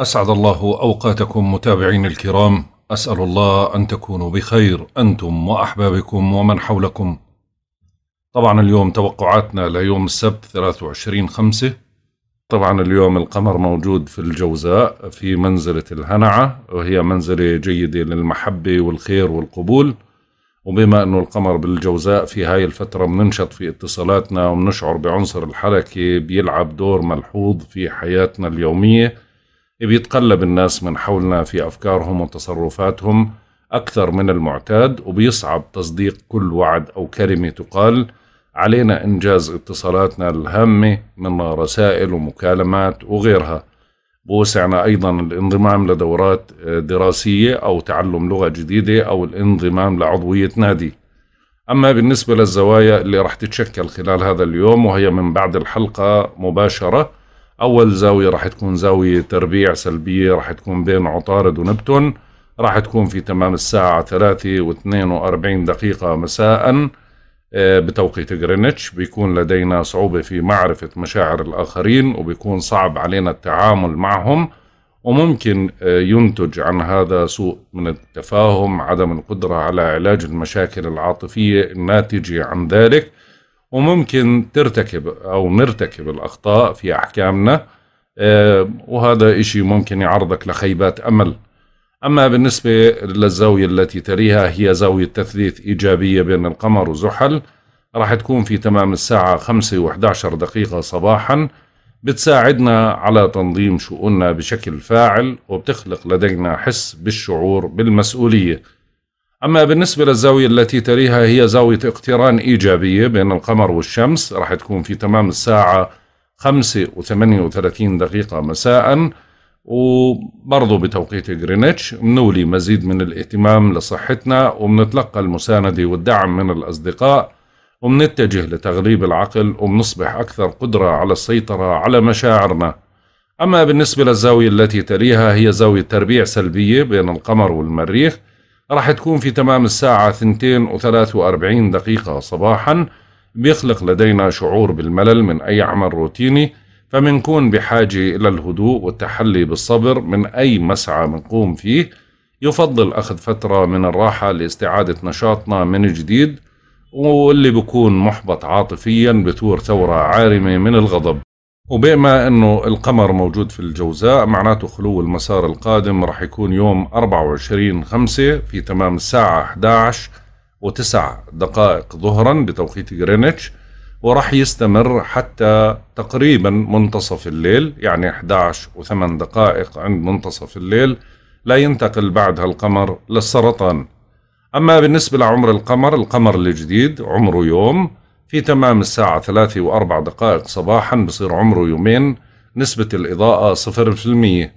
أسعد الله أوقاتكم متابعين الكرام. أسأل الله أن تكونوا بخير أنتم وأحبابكم ومن حولكم. طبعا اليوم توقعاتنا ليوم السبت 23 خمسة. طبعا اليوم القمر موجود في الجوزاء في منزلة الهنعة وهي منزلة جيدة للمحبة والخير والقبول. وبما أنه القمر بالجوزاء في هاي الفترة بننشط في اتصالاتنا وبنشعر بعنصر الحركة بيلعب دور ملحوظ في حياتنا اليومية. بيتقلب الناس من حولنا في أفكارهم وتصرفاتهم أكثر من المعتاد وبيصعب تصديق كل وعد أو كلمة تقال. علينا إنجاز اتصالاتنا الهامة من رسائل ومكالمات وغيرها. بوسعنا أيضا الانضمام لدورات دراسية أو تعلم لغة جديدة أو الانضمام لعضوية نادي. أما بالنسبة للزوايا اللي راح تتشكل خلال هذا اليوم وهي من بعد الحلقة مباشرة أول زاوية راح تكون زاوية تربيع سلبية راح تكون بين عطارد ونبتون. راح تكون في تمام ثلاثة واثنين وأربعين دقيقة مساء آه، بتوقيت غرينتش. بيكون لدينا صعوبة في معرفة مشاعر الآخرين وبيكون صعب علينا التعامل معهم. وممكن آه، ينتج عن هذا سوء من التفاهم عدم القدرة على علاج المشاكل العاطفية الناتجة عن ذلك. وممكن ترتكب أو نرتكب الأخطاء في أحكامنا. آه، وهذا إشي ممكن يعرضك لخيبات أمل. أما بالنسبة للزاوية التي تليها هي زاوية تثليث إيجابية بين القمر وزحل. راح تكون في تمام الساعة خمسة وإحدى دقيقة صباحا. بتساعدنا على تنظيم شؤوننا بشكل فاعل وبتخلق لدينا حس بالشعور بالمسؤولية. أما بالنسبة للزاوية التي تليها هي زاوية اقتران إيجابية بين القمر والشمس. راح تكون في تمام الساعة خمسة وثمانية وثلاثين دقيقة مساء. وبرضه بتوقيت جرينتش بنولي مزيد من الاهتمام لصحتنا وبنتلقى المساندة والدعم من الأصدقاء وبنتجه لتغليب العقل وبنصبح أكثر قدرة على السيطرة على مشاعرنا. أما بالنسبة للزاوية التي تليها هي زاوية تربيع سلبية بين القمر والمريخ. راح تكون في تمام الساعة 2 و43 دقيقة صباحا. بيخلق لدينا شعور بالملل من أي عمل روتيني فمنكون بحاجة إلى الهدوء والتحلي بالصبر من أي مسعى منقوم فيه يفضل أخذ فترة من الراحة لاستعادة نشاطنا من جديد واللي بكون محبط عاطفيا بثور ثورة عارمة من الغضب. وبما أنه القمر موجود في الجوزاء معناته خلو المسار القادم راح يكون يوم 24 5 في تمام الساعة 11 وتسع دقائق ظهرا بتوقيت غرينتش وراح يستمر حتى تقريبا منتصف الليل يعني 11 و8 دقائق عند منتصف الليل لا ينتقل بعدها القمر للسرطان. أما بالنسبة لعمر القمر القمر الجديد عمره يوم في تمام الساعة ثلاثة وأربع دقائق صباحا بصير عمره يومين نسبة الإضاءة صفر في المية.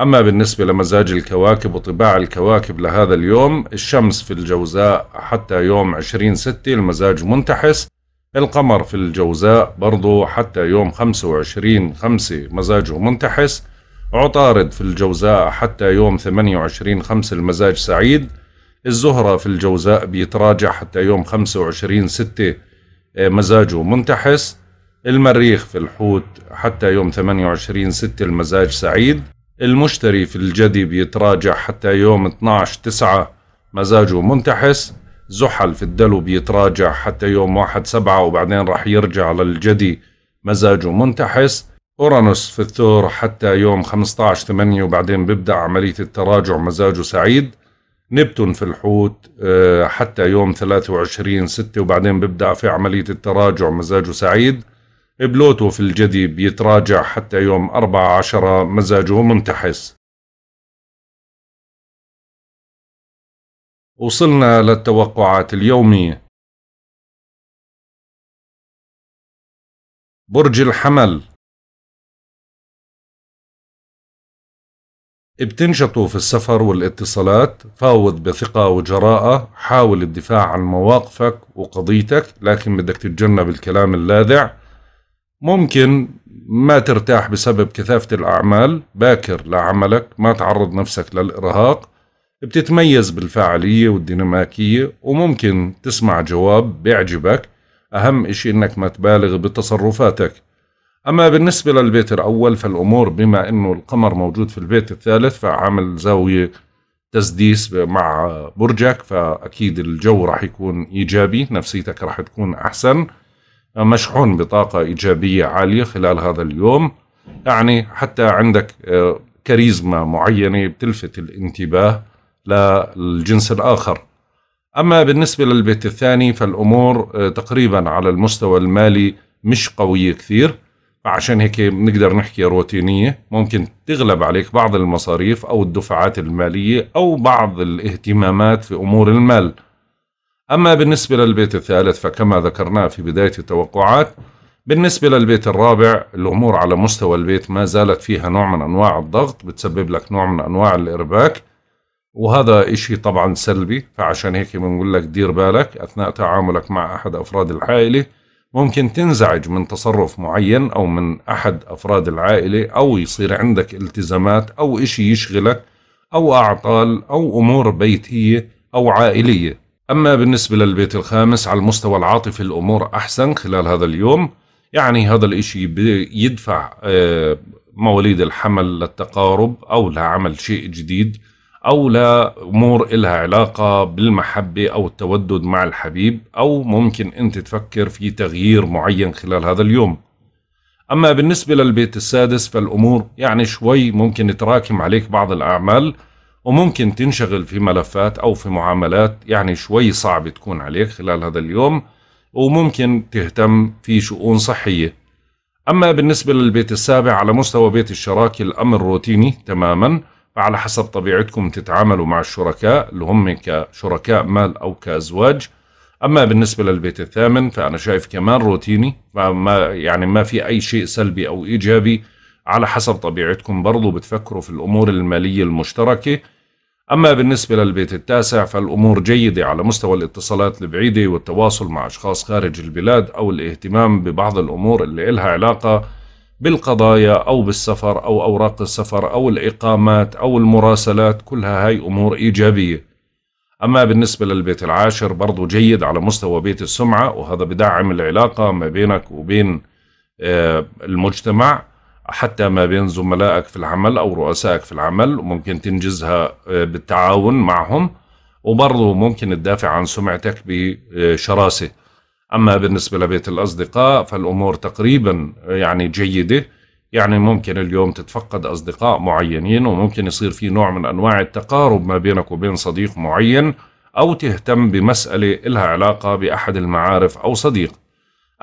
أما بالنسبة لمزاج الكواكب وطباع الكواكب لهذا اليوم الشمس في الجوزاء حتى يوم عشرين ستة المزاج منتحس القمر في الجوزاء برضو حتى يوم خمسة وعشرين خمسة مزاجه منتحس عطارد في الجوزاء حتى يوم ثمانية وعشرين خمسة المزاج سعيد الزهرة في الجوزاء بيتراجع حتى يوم 25 ستة آه، مزاجه منتحس المريخ في الحوت حتى يوم 28 ستة المزاج سعيد المشتري في الجدي بيتراجع حتى يوم 12 تسعة مزاجه منتحس زحل في الدلو بيتراجع حتى يوم 1 سبعة وبعدين راح يرجع للجدي مزاجه منتحس أورانوس في الثور حتى يوم 15 8 وبعدين بيبدأ عملية التراجع مزاجه سعيد نبتون في الحوت آه، حتى يوم 23 6 وبعدين بيبدأ في عملية التراجع مزاجه سعيد. بلوتو في الجدي بيتراجع حتى يوم 14 مزاجه منتحس. وصلنا للتوقعات اليومية. برج الحمل بتنشطوا في السفر والاتصالات فاوض بثقة وجراءة حاول الدفاع عن مواقفك وقضيتك لكن بدك تتجنب الكلام اللاذع. ممكن ما ترتاح بسبب كثافة الأعمال باكر لعملك ما تعرض نفسك للإرهاق. بتتميز بالفاعلية والديناميكية وممكن تسمع جواب بيعجبك. أهم إشي إنك ما تبالغ بتصرفاتك. أما بالنسبة للبيت الأول فالأمور بما أنه القمر موجود في البيت الثالث فعمل زاوية تسديس مع برجك فأكيد الجو راح يكون إيجابي نفسيتك راح تكون أحسن. مشحون بطاقة إيجابية عالية خلال هذا اليوم. يعني حتى عندك آه، كاريزما معينة بتلفت الانتباه للجنس الآخر. أما بالنسبة للبيت الثاني فالأمور آه، تقريبا على المستوى المالي مش قوية كثير. فعشان هيك بنقدر نحكي روتينية ممكن تغلب عليك بعض المصاريف أو الدفعات المالية أو بعض الاهتمامات في أمور المال. أما بالنسبة للبيت الثالث فكما ذكرنا في بداية التوقعات بالنسبة للبيت الرابع الأمور على مستوى البيت ما زالت فيها نوع من أنواع الضغط بتسبب لك نوع من أنواع الإرباك. وهذا إشي طبعا سلبي فعشان هيك بنقول لك دير بالك أثناء تعاملك مع أحد أفراد العائلة. ممكن تنزعج من تصرف معين أو من أحد أفراد العائلة أو يصير عندك التزامات أو إشي يشغلك أو أعطال أو أمور بيتية أو عائلية. أما بالنسبة للبيت الخامس على المستوى العاطفي الأمور أحسن خلال هذا اليوم يعني هذا الإشي يدفع آه، مواليد الحمل للتقارب أو لعمل شيء جديد. أو لأمور إلها علاقة بالمحبة أو التودد مع الحبيب أو ممكن أنت تفكر في تغيير معين خلال هذا اليوم. أما بالنسبة للبيت السادس فالأمور يعني شوي ممكن تراكم عليك بعض الأعمال وممكن تنشغل في ملفات أو في معاملات يعني شوي صعب تكون عليك خلال هذا اليوم وممكن تهتم في شؤون صحية. أما بالنسبة للبيت السابع على مستوى بيت الشراكة الأمر روتيني تماماً فعلى حسب طبيعتكم تتعاملوا مع الشركاء اللي هم كشركاء مال أو كأزواج. أما بالنسبة للبيت الثامن فأنا شايف كمان روتيني فما يعني ما في أي شيء سلبي أو إيجابي. على حسب طبيعتكم برضو بتفكروا في الأمور المالية المشتركة. أما بالنسبة للبيت التاسع فالأمور جيدة على مستوى الاتصالات البعيدة والتواصل مع أشخاص خارج البلاد أو الاهتمام ببعض الأمور اللي إلها علاقة بالقضايا أو بالسفر أو أوراق السفر أو الإقامات أو المراسلات كلها هاي أمور إيجابية. أما بالنسبة للبيت العاشر برضو جيد على مستوى بيت السمعة وهذا بدعم العلاقة ما بينك وبين آه، المجتمع حتى ما بين زملائك في العمل أو رؤسائك في العمل وممكن تنجزها آه، بالتعاون معهم. وبرضو ممكن تدافع عن سمعتك بشراسة. أما بالنسبة لبيت الأصدقاء فالأمور تقريبا يعني جيدة. يعني ممكن اليوم تتفقد أصدقاء معينين وممكن يصير في نوع من أنواع التقارب ما بينك وبين صديق معين أو تهتم بمسألة إلها علاقة بأحد المعارف أو صديق.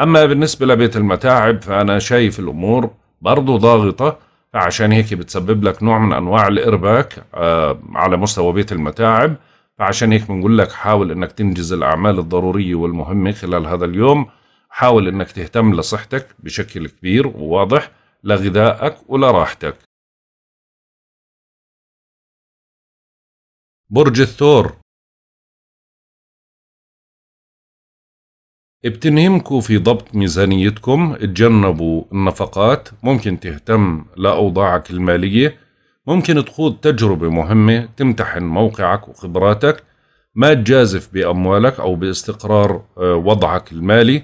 أما بالنسبة لبيت المتاعب فأنا شايف الأمور برضو ضاغطة فعشان هيك بتسبب لك نوع من أنواع الإرباك آه، على مستوى بيت المتاعب. فعشان هيك بنقول لك حاول إنك تنجز الأعمال الضرورية والمهمة خلال هذا اليوم. حاول إنك تهتم لصحتك بشكل كبير وواضح لغذائك ولراحتك برج الثور. بتنهمكوا في ضبط ميزانيتكم تجنبوا النفقات. ممكن تهتم لأوضاعك المالية ممكن تخوض تجربة مهمة تمتحن موقعك وخبراتك ما تجازف بأموالك أو باستقرار آه، وضعك المالي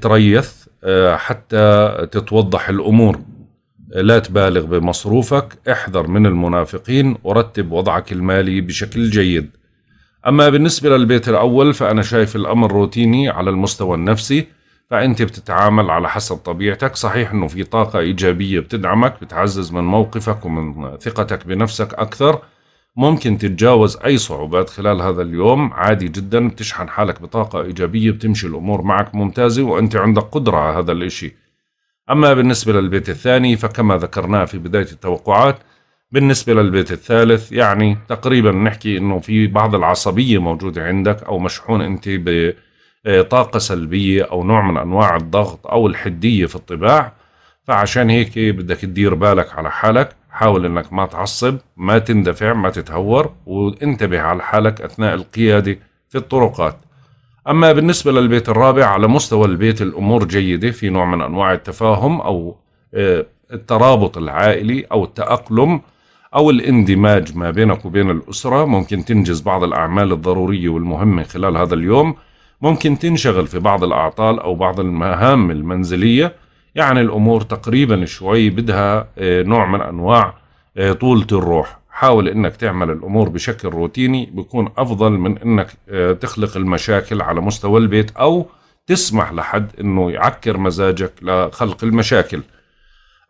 تريث آه، حتى تتوضح الأمور. لا تبالغ بمصروفك احذر من المنافقين ورتب وضعك المالي بشكل جيد. أما بالنسبة للبيت الأول فأنا شايف الأمر روتيني على المستوى النفسي فأنت بتتعامل على حسب طبيعتك. صحيح أنه في طاقة إيجابية بتدعمك بتعزز من موقفك ومن ثقتك بنفسك أكثر. ممكن تتجاوز أي صعوبات خلال هذا اليوم. عادي جدا بتشحن حالك بطاقة إيجابية بتمشي الأمور معك ممتازة وأنت عندك قدرة على هذا الإشي. أما بالنسبة للبيت الثاني فكما ذكرناه في بداية التوقعات بالنسبة للبيت الثالث يعني تقريبا نحكي أنه في بعض العصبية موجودة عندك أو مشحون أنت ب طاقة سلبية أو نوع من أنواع الضغط أو الحدية في الطباع. فعشان هيك بدك تدير بالك على حالك. حاول إنك ما تعصب ما تندفع ما تتهور وانتبه على حالك أثناء القيادة في الطرقات. أما بالنسبة للبيت الرابع على مستوى البيت الأمور جيدة في نوع من أنواع التفاهم أو آه، الترابط العائلي أو التأقلم أو الاندماج ما بينك وبين الأسرة. ممكن تنجز بعض الأعمال الضرورية والمهمة خلال هذا اليوم. ممكن تنشغل في بعض الأعطال أو بعض المهام المنزلية. يعني الأمور تقريبا شوي بدها آه، نوع من أنواع آه، طولة الروح. حاول إنك تعمل الأمور بشكل روتيني بيكون أفضل من إنك آه، تخلق المشاكل على مستوى البيت أو تسمح لحد إنه يعكر مزاجك لخلق المشاكل.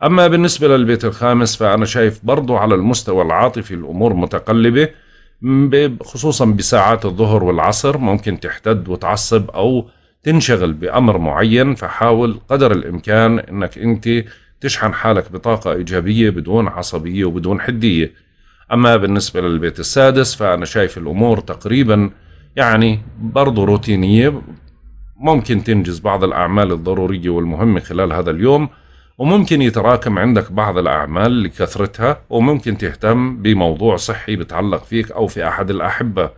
أما بالنسبة للبيت الخامس فأنا شايف برضو على المستوى العاطفي الأمور متقلبة. خصوصا بساعات الظهر والعصر ممكن تحتد وتعصب أو تنشغل بأمر معين فحاول قدر الإمكان إنك أنت تشحن حالك بطاقة إيجابية بدون عصبية وبدون حدية. أما بالنسبة للبيت السادس فأنا شايف الأمور تقريبا يعني برضو روتينية ممكن تنجز بعض الأعمال الضرورية والمهمة خلال هذا اليوم. وممكن يتراكم عندك بعض الأعمال لكثرتها وممكن تهتم بموضوع صحي بتعلق فيك أو في أحد الأحبة.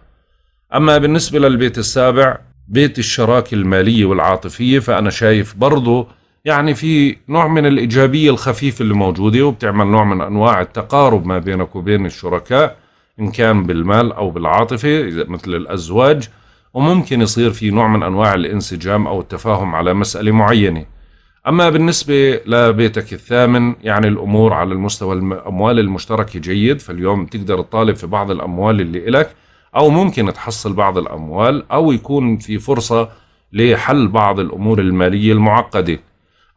أما بالنسبة للبيت السابع بيت الشراكة المالية والعاطفية فأنا شايف برضو يعني في نوع من الإيجابية الخفيفة اللي موجودة وبتعمل نوع من أنواع التقارب ما بينك وبين الشركاء إن كان بالمال أو بالعاطفة مثل الأزواج. وممكن يصير في نوع من أنواع الانسجام أو التفاهم على مسألة معينة. أما بالنسبة لبيتك الثامن يعني الأمور على المستوى الأموال المشتركة جيد فاليوم تقدر تطالب في بعض الأموال اللي إلك أو ممكن تحصل بعض الأموال أو يكون في فرصة لحل بعض الأمور المالية المعقدة.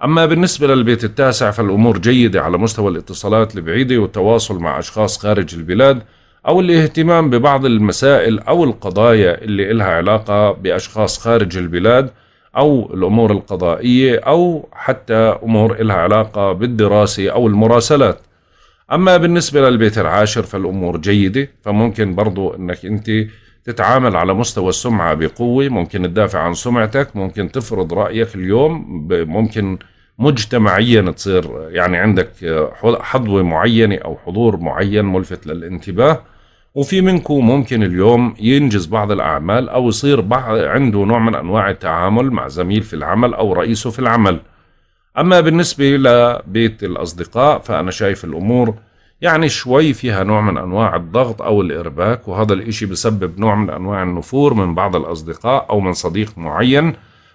أما بالنسبة للبيت التاسع فالأمور جيدة على مستوى الاتصالات البعيدة والتواصل مع أشخاص خارج البلاد أو الاهتمام ببعض المسائل أو القضايا اللي إلها علاقة بأشخاص خارج البلاد أو الأمور القضائية أو حتى أمور إلها علاقة بالدراسة أو المراسلات. أما بالنسبة للبيت العاشر فالأمور جيدة فممكن برضو أنك أنت تتعامل على مستوى السمعة بقوة ممكن تدافع عن سمعتك ممكن تفرض رأيك اليوم ممكن مجتمعيا تصير يعني عندك حظوة معينة أو حضور معين ملفت للانتباه. وفي منكم ممكن اليوم ينجز بعض الأعمال أو يصير بعض عنده نوع من أنواع التعامل مع زميل في العمل أو رئيسه في العمل. أما بالنسبة لبيت الأصدقاء فأنا شايف الأمور يعني شوي فيها نوع من أنواع الضغط أو الإرباك وهذا الإشي بسبب نوع من أنواع النفور من بعض الأصدقاء أو من صديق معين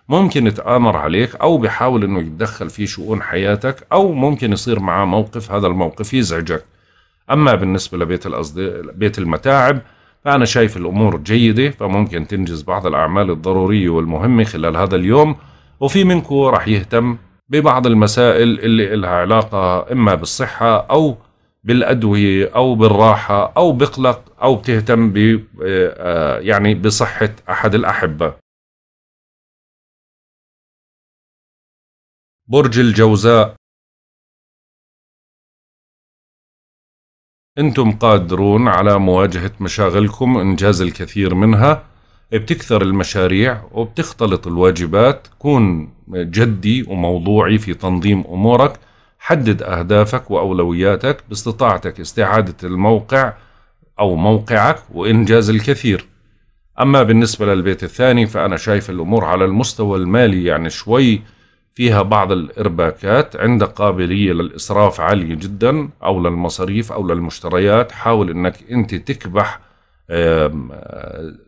ممكن يتآمر عليك أو بحاول أنه يتدخل في شؤون حياتك أو ممكن يصير معاه موقف هذا الموقف يزعجك. أما بالنسبة لبيت الأصدقاء بيت المتاعب فأنا شايف الأمور جيدة فممكن تنجز بعض الأعمال الضرورية والمهمة خلال هذا اليوم وفي منكم راح يهتم ببعض المسائل اللي لها علاقة إما بالصحة أو بالأدوية أو بالراحة أو بقلق أو بتهتم ب آه، يعني بصحة أحد الأحبة. برج الجوزاء أنتم قادرون على مواجهة مشاغلكم وإنجاز الكثير منها. بتكثر المشاريع وبتختلط الواجبات. كون جدي وموضوعي في تنظيم أمورك. حدد أهدافك وأولوياتك باستطاعتك استعادة الموقع أو موقعك وإنجاز الكثير. أما بالنسبة للبيت الثاني فأنا شايف الأمور على المستوى المالي يعني شوي فيها بعض الإرباكات عندك قابلية للإسراف عالية جدا أو للمصاريف أو للمشتريات. حاول أنك أنت تكبح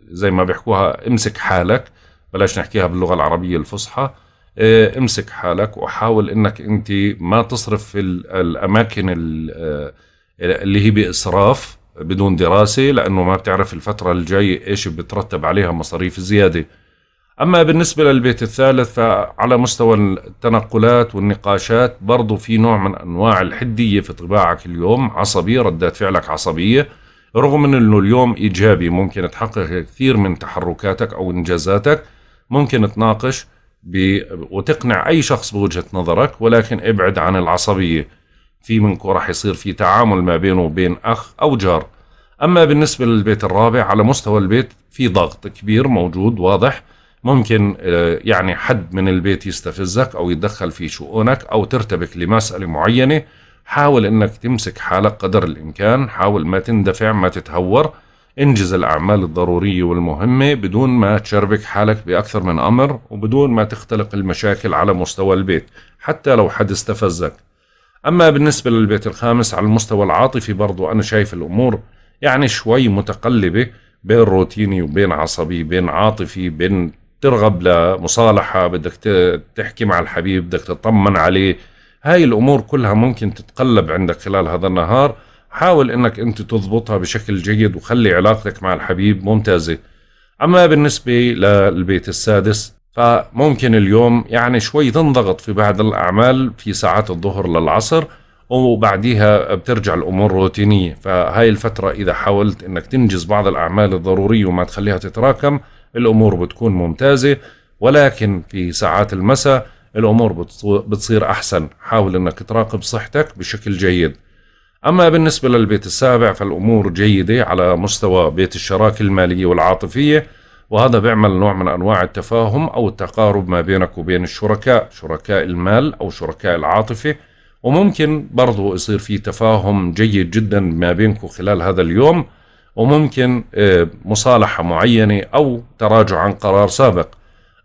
زي ما بيحكوها امسك حالك. بلاش نحكيها باللغة العربية الفصحى. آه، امسك حالك وحاول إنك أنت ما تصرف في الأماكن آه، اللي هي بإسراف بدون دراسة لأنه ما بتعرف الفترة الجاية إيش بترتب عليها مصاريف زيادة. أما بالنسبة للبيت الثالث فعلى مستوى التنقلات والنقاشات برضو في نوع من أنواع الحدية في طباعك اليوم. عصبي ردات فعلك عصبية. رغم من أنه اليوم إيجابي ممكن تحقق كثير من تحركاتك أو إنجازاتك. ممكن تناقش. وتقنع أي شخص بوجهة نظرك ولكن ابعد عن العصبية. في منكم راح يصير في تعامل ما بينه وبين أخ أو جار. أما بالنسبة للبيت الرابع على مستوى البيت في ضغط كبير موجود واضح. ممكن آه، يعني حد من البيت يستفزك أو يتدخل في شؤونك أو ترتبك لمسألة معينة. حاول أنك تمسك حالك قدر الإمكان. حاول ما تندفع ما تتهور. انجز الأعمال الضرورية والمهمة بدون ما تشربك حالك بأكثر من أمر وبدون ما تختلق المشاكل على مستوى البيت حتى لو حد استفزك. أما بالنسبة للبيت الخامس على المستوى العاطفي برضو أنا شايف الأمور يعني شوي متقلبة بين روتيني وبين عصبي بين عاطفي بين ترغب لمصالحة بدك تحكي مع الحبيب بدك تطمن عليه. هاي الأمور كلها ممكن تتقلب عندك خلال هذا النهار. حاول إنك أنت تضبطها بشكل جيد وخلي علاقتك مع الحبيب ممتازة. أما بالنسبة للبيت السادس فممكن اليوم يعني شوي تنضغط في بعض الأعمال في ساعات الظهر للعصر وبعديها بترجع الأمور روتينية. فهاي الفترة إذا حاولت إنك تنجز بعض الأعمال الضرورية وما تخليها تتراكم الأمور بتكون ممتازة ولكن في ساعات المساء الأمور بتصير أحسن. حاول إنك تراقب صحتك بشكل جيد. أما بالنسبة للبيت السابع فالأمور جيدة على مستوى بيت الشراكة المالية والعاطفية وهذا بيعمل نوع من أنواع التفاهم أو التقارب ما بينك وبين الشركاء شركاء المال أو شركاء العاطفة. وممكن برضو يصير في تفاهم جيد جدا ما بينكم خلال هذا اليوم. وممكن آه، مصالحة معينة أو تراجع عن قرار سابق.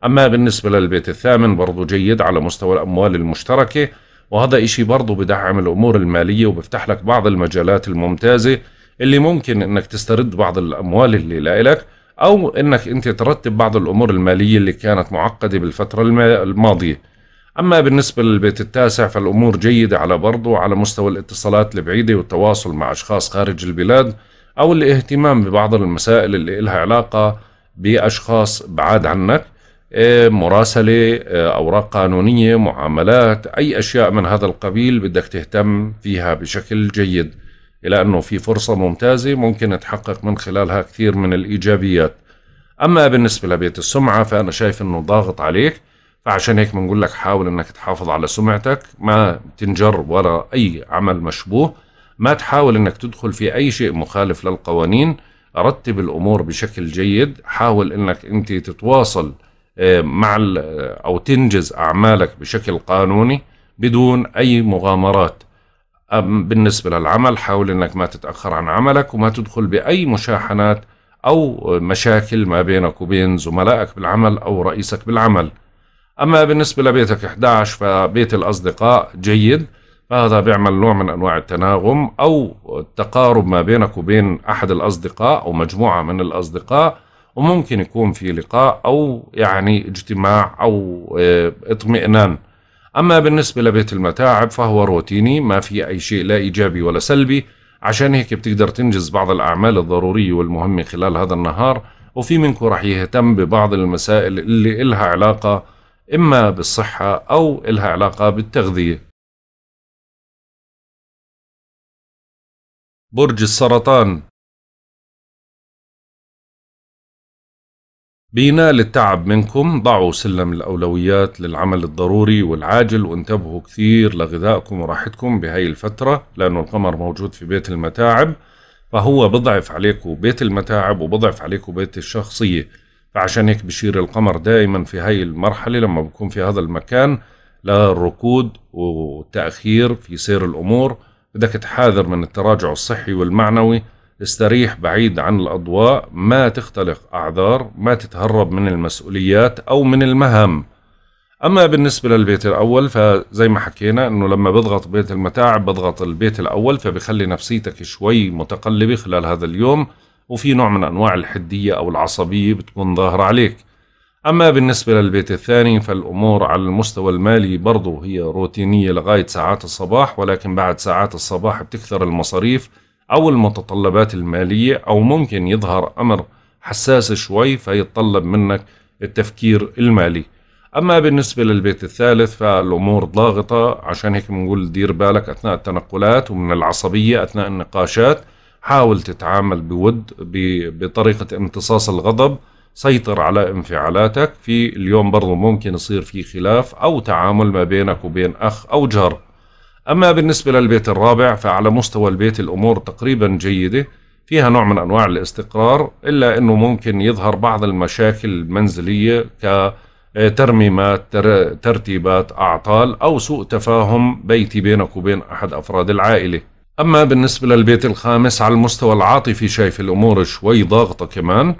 أما بالنسبة للبيت الثامن برضو جيد على مستوى الأموال المشتركة وهذا إشي برضو بدعم الأمور المالية وبفتح لك بعض المجالات الممتازة اللي ممكن إنك تسترد بعض الأموال اللي لإلك أو إنك أنت ترتب بعض الأمور المالية اللي كانت معقدة بالفترة الماضية. أما بالنسبة للبيت التاسع فالأمور جيدة على برضه على مستوى الاتصالات البعيدة والتواصل مع أشخاص خارج البلاد. أو الاهتمام ببعض المسائل اللي لها علاقة بأشخاص بعاد عنك إيه، مراسلة إيه، أوراق قانونية معاملات أي أشياء من هذا القبيل بدك تهتم فيها بشكل جيد. إلى أنه في فرصة ممتازة ممكن تحقق من خلالها كثير من الإيجابيات. أما بالنسبة لبيت السمعة فأنا شايف أنه ضاغط عليك فعشان هيك بنقول لك حاول إنك تحافظ على سمعتك ما تنجر وراء أي عمل مشبوه. ما تحاول إنك تدخل في أي شيء مخالف للقوانين رتب الأمور بشكل جيد حاول إنك أنت تتواصل آه، مع أو تنجز أعمالك بشكل قانوني بدون أي مغامرات. بالنسبة للعمل حاول إنك ما تتأخر عن عملك وما تدخل بأي مشاحنات أو مشاكل ما بينك وبين زملائك بالعمل أو رئيسك بالعمل. أما بالنسبة لبيتك 11 فبيت الأصدقاء جيد. فهذا بيعمل نوع من أنواع التناغم أو التقارب ما بينك وبين أحد الأصدقاء أو مجموعة من الأصدقاء وممكن يكون في لقاء أو يعني اجتماع أو آه، اطمئنان. أما بالنسبة لبيت المتاعب فهو روتيني ما في أي شيء لا إيجابي ولا سلبي. عشان هيك بتقدر تنجز بعض الأعمال الضرورية والمهمة خلال هذا النهار وفي منكم راح يهتم ببعض المسائل اللي إلها علاقة إما بالصحة أو إلها علاقة بالتغذية. برج السرطان. بينال التعب منكم ضعوا سلم الأولويات للعمل الضروري والعاجل وانتبهوا كثير لغذائكم وراحتكم بهاي الفترة. لأنه القمر موجود في بيت المتاعب فهو بضعف عليكم بيت المتاعب وبضعف عليكم بيت الشخصية. فعشان هيك بشير القمر دائما في هاي المرحلة لما بكون في هذا المكان للركود والتأخير في سير الأمور. بدك تحاذر من التراجع الصحي والمعنوي استريح بعيد عن الأضواء ما تختلق أعذار ما تتهرب من المسؤوليات أو من المهام. أما بالنسبة للبيت الأول فزي ما حكينا أنه لما بضغط بيت المتاعب بضغط البيت الأول فبخلي نفسيتك شوي متقلبة خلال هذا اليوم وفي نوع من أنواع الحدية أو العصبية بتكون ظاهرة عليك. أما بالنسبة للبيت الثاني فالأمور على المستوى المالي برضو هي روتينية لغاية ساعات الصباح ولكن بعد ساعات الصباح بتكثر المصاريف أو المتطلبات المالية أو ممكن يظهر أمر حساس شوي فيتطلب منك التفكير المالي. أما بالنسبة للبيت الثالث فالأمور ضاغطة عشان هيك بنقول دير بالك أثناء التنقلات ومن العصبية أثناء النقاشات حاول تتعامل بود بطريقة امتصاص الغضب سيطر على انفعالاتك. في اليوم برضو ممكن يصير في خلاف أو تعامل ما بينك وبين أخ أو جار. أما بالنسبة للبيت الرابع فعلى مستوى البيت الأمور تقريبا جيدة فيها نوع من أنواع الاستقرار إلا أنه ممكن يظهر بعض المشاكل المنزلية كترميمات ترتيبات أعطال أو سوء تفاهم بيتي بينك وبين أحد أفراد العائلة. أما بالنسبة للبيت الخامس على المستوى العاطفي شايف الأمور شوي ضاغطة كمان.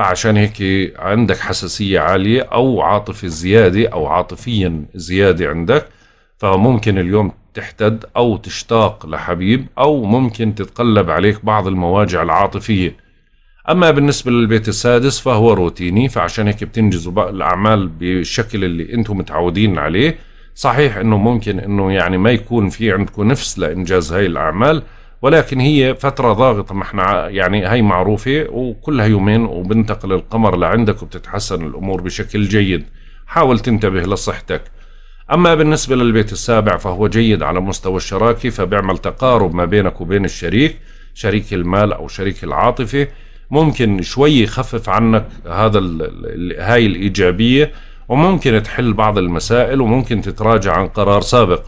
فعشان هيك عندك حساسية عالية أو عاطفة زيادة أو عاطفيا زيادة عندك فممكن اليوم تحتد أو تشتاق لحبيب أو ممكن تتقلب عليك بعض المواجع العاطفية. أما بالنسبة للبيت السادس فهو روتيني فعشان هيك بتنجزوا الأعمال بالشكل اللي أنتم متعودين عليه. صحيح أنه ممكن أنه يعني ما يكون في عندكم نفس لإنجاز هاي الأعمال ولكن هي فترة ضاغطة ما إحنا يعني هي معروفة وكلها يومين وبنتقل القمر لعندك وبتتحسن الأمور بشكل جيد. حاول تنتبه لصحتك. أما بالنسبة للبيت السابع فهو جيد على مستوى الشراكة فبيعمل تقارب ما بينك وبين الشريك شريك المال أو شريك العاطفة. ممكن شوي يخفف عنك هذا هاي الإيجابية وممكن تحل بعض المسائل وممكن تتراجع عن قرار سابق.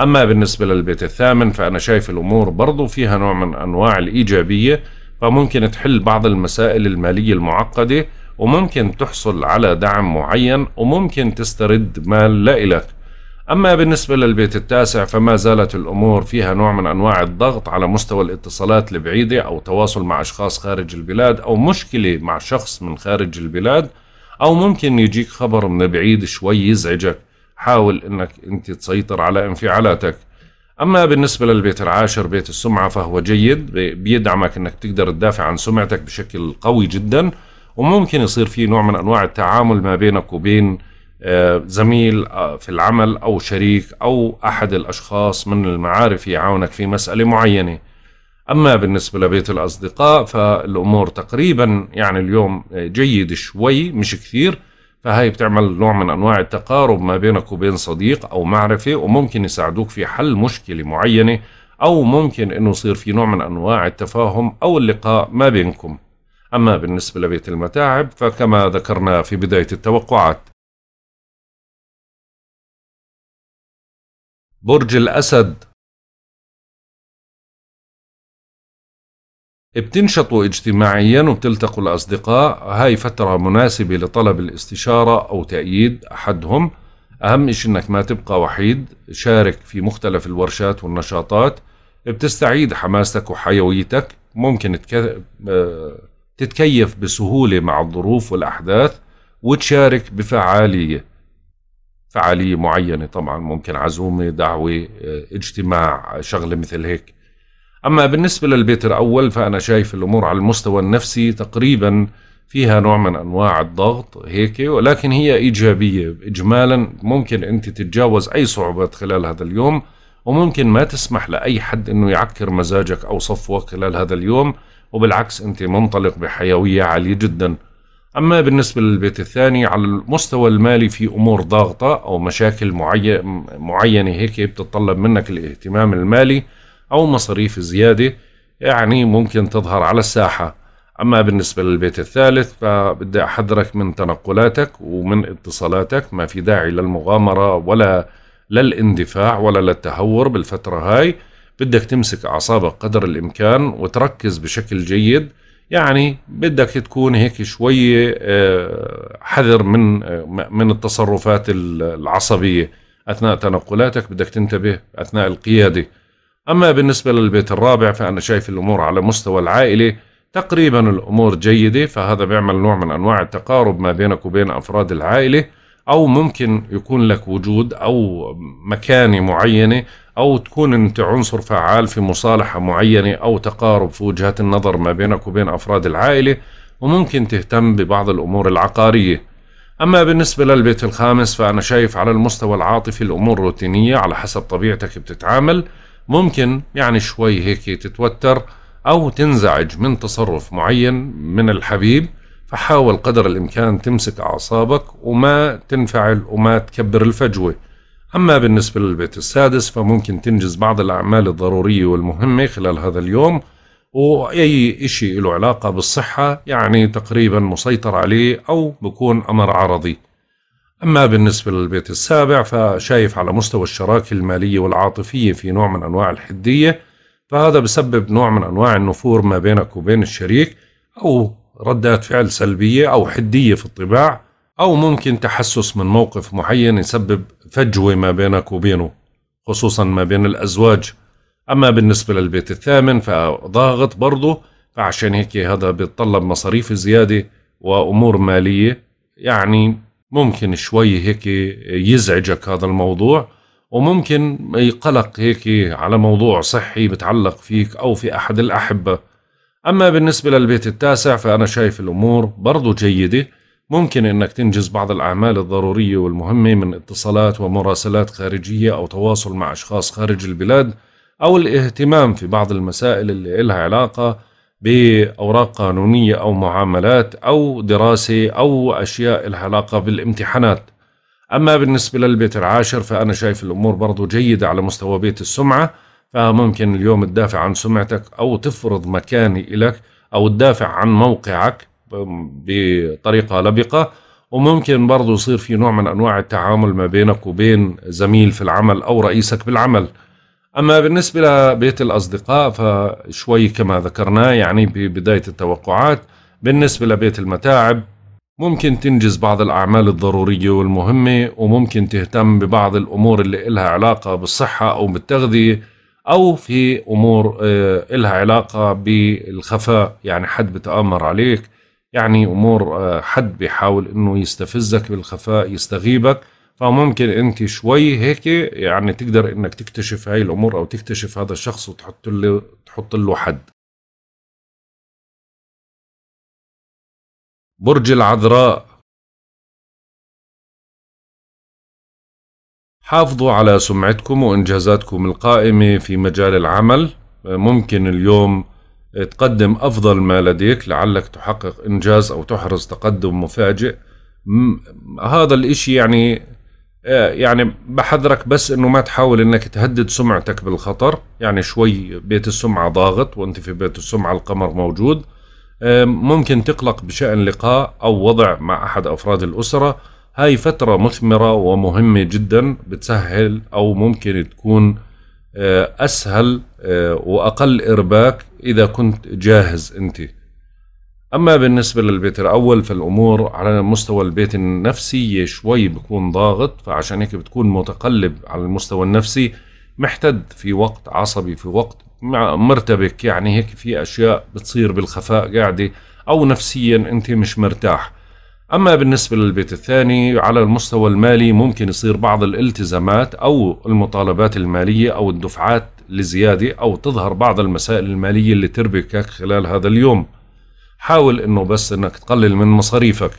أما بالنسبة للبيت الثامن فأنا شايف الأمور برضو فيها نوع من أنواع الإيجابية فممكن تحل بعض المسائل المالية المعقدة وممكن تحصل على دعم معين وممكن تسترد مال لإلك. أما بالنسبة للبيت التاسع فما زالت الأمور فيها نوع من أنواع الضغط على مستوى الاتصالات البعيدة أو تواصل مع أشخاص خارج البلاد أو مشكلة مع شخص من خارج البلاد أو ممكن يجيك خبر من بعيد شوي يزعجك. حاول أنك أنت تسيطر على انفعالاتك. أما بالنسبة للبيت العاشر بيت السمعة فهو جيد. بيدعمك أنك تقدر تدافع عن سمعتك بشكل قوي جدا وممكن يصير في نوع من أنواع التعامل ما بينك وبين آه، زميل آه، في العمل أو شريك أو أحد الأشخاص من المعارف يعاونك في مسألة معينة. أما بالنسبة لبيت الأصدقاء فالأمور تقريبا يعني اليوم جيد شوي مش كثير. فهي بتعمل نوع من أنواع التقارب ما بينك وبين صديق أو معرفة وممكن يساعدوك في حل مشكلة معينة أو ممكن أنه يصير في نوع من أنواع التفاهم أو اللقاء ما بينكم. أما بالنسبة لبيت المتاعب فكما ذكرنا في بداية التوقعات. برج الأسد بتنشطوا اجتماعيا وبتلتقوا الأصدقاء. هاي فترة مناسبة لطلب الاستشارة أو تأييد أحدهم. أهم إشي إنك ما تبقى وحيد شارك في مختلف الورشات والنشاطات. بتستعيد حماستك وحيويتك. ممكن تتكيف بسهولة مع الظروف والأحداث وتشارك بفعالية. فعالية معينة طبعا ممكن عزومة دعوة اجتماع شغلة مثل هيك. أما بالنسبة للبيت الأول فأنا شايف الأمور على المستوى النفسي تقريبا فيها نوع من أنواع الضغط هيك ولكن هي إيجابية. إجمالا ممكن أنت تتجاوز أي صعوبات خلال هذا اليوم وممكن ما تسمح لأي حد أنه يعكر مزاجك أو صفوك خلال هذا اليوم وبالعكس أنت منطلق بحيوية عالية جدا. أما بالنسبة للبيت الثاني على المستوى المالي في أمور ضاغطة أو مشاكل معينة هيك بتتطلب منك الاهتمام المالي أو مصاريف زيادة يعني ممكن تظهر على الساحة. أما بالنسبة للبيت الثالث فبدي أحذرك من تنقلاتك ومن اتصالاتك. ما في داعي للمغامرة ولا للاندفاع ولا للتهور بالفترة هاي. بدك تمسك أعصابك قدر الإمكان وتركز بشكل جيد. يعني بدك تكون هيك شوية آه، حذر من آه، من التصرفات العصبية أثناء تنقلاتك. بدك تنتبه أثناء القيادة. أما بالنسبة للبيت الرابع فأنا شايف الأمور على مستوى العائلة تقريبا الأمور جيدة فهذا بيعمل نوع من أنواع التقارب ما بينك وبين أفراد العائلة أو ممكن يكون لك وجود أو مكانة معينة أو تكون أنت عنصر فعال في مصالحة معينة أو تقارب في وجهات النظر ما بينك وبين أفراد العائلة وممكن تهتم ببعض الأمور العقارية. أما بالنسبة للبيت الخامس فأنا شايف على المستوى العاطفي الأمور روتينية على حسب طبيعتك بتتعامل. ممكن يعني شوي هيك تتوتر أو تنزعج من تصرف معين من الحبيب فحاول قدر الإمكان تمسك أعصابك وما تنفعل وما تكبر الفجوة. أما بالنسبة للبيت السادس فممكن تنجز بعض الأعمال الضرورية والمهمة خلال هذا اليوم وأي إشي له علاقة بالصحة يعني تقريبا مسيطر عليه أو بكون أمر عرضي. أما بالنسبة للبيت السابع فشايف على مستوى الشراكة المالية والعاطفية في نوع من أنواع الحدية فهذا بسبب نوع من أنواع النفور ما بينك وبين الشريك أو ردات فعل سلبية أو حدية في الطباع أو ممكن تحسس من موقف معين يسبب فجوة ما بينك وبينه خصوصا ما بين الأزواج. أما بالنسبة للبيت الثامن فضاغط برضه فعشان هيك هذا بيتطلب مصاريف زيادة وأمور مالية يعني ممكن شوي هيك يزعجك هذا الموضوع وممكن يقلق هيك على موضوع صحي بتعلق فيك أو في أحد الأحبة. أما بالنسبة للبيت التاسع فأنا شايف الأمور برضو جيدة. ممكن أنك تنجز بعض الأعمال الضرورية والمهمة من اتصالات ومراسلات خارجية أو تواصل مع أشخاص خارج البلاد أو الاهتمام في بعض المسائل اللي لها علاقة بأوراق قانونية أو معاملات أو دراسة أو أشياء لها علاقة بالامتحانات. أما بالنسبة للبيت العاشر فأنا شايف الأمور برضو جيدة على مستوى بيت السمعة فممكن اليوم تدافع عن سمعتك أو تفرض مكاني إلك أو تدافع عن موقعك بطريقة لبقة. وممكن برضو يصير في نوع من أنواع التعامل ما بينك وبين زميل في العمل أو رئيسك بالعمل. أما بالنسبة لبيت الأصدقاء فشوي كما ذكرنا يعني ببداية التوقعات بالنسبة لبيت المتاعب ممكن تنجز بعض الأعمال الضرورية والمهمة وممكن تهتم ببعض الأمور اللي إلها علاقة بالصحة أو بالتغذية أو في أمور آه، إلها علاقة بالخفاء يعني حد بتآمر عليك يعني أمور آه، حد بيحاول إنه يستفزك بالخفاء يستغيبك. فممكن أنت شوي هيك يعني تقدر إنك تكتشف هاي الأمور أو تكتشف هذا الشخص وتحط له تحط له حد. برج العذراء. حافظوا على سمعتكم وإنجازاتكم القائمة في مجال العمل. ممكن اليوم تقدم أفضل ما لديك لعلك تحقق إنجاز أو تحرز تقدم مفاجئ. هذا الإشي يعني يعني بحذرك بس إنه ما تحاول إنك تهدد سمعتك بالخطر. يعني شوي بيت السمعة ضاغط وأنت في بيت السمعة القمر موجود. ممكن تقلق بشأن لقاء أو وضع مع أحد أفراد الأسرة. هاي فترة مثمرة ومهمة جدا بتسهل أو ممكن تكون أسهل آه، وأقل إرباك إذا كنت جاهز أنت. أما بالنسبة للبيت الأول فالأمور على مستوى البيت النفسي شوي بكون ضاغط فعشان هيك بتكون متقلب على المستوى النفسي محتد في وقت عصبي في وقت مرتبك. يعني هيك في أشياء بتصير بالخفاء قاعدة أو نفسيا أنت مش مرتاح. أما بالنسبة للبيت الثاني على المستوى المالي ممكن يصير بعض الالتزامات أو المطالبات المالية أو الدفعات لزيادة أو تظهر بعض المسائل المالية اللي تربكك خلال هذا اليوم. حاول أنه بس أنك تقلل من مصاريفك.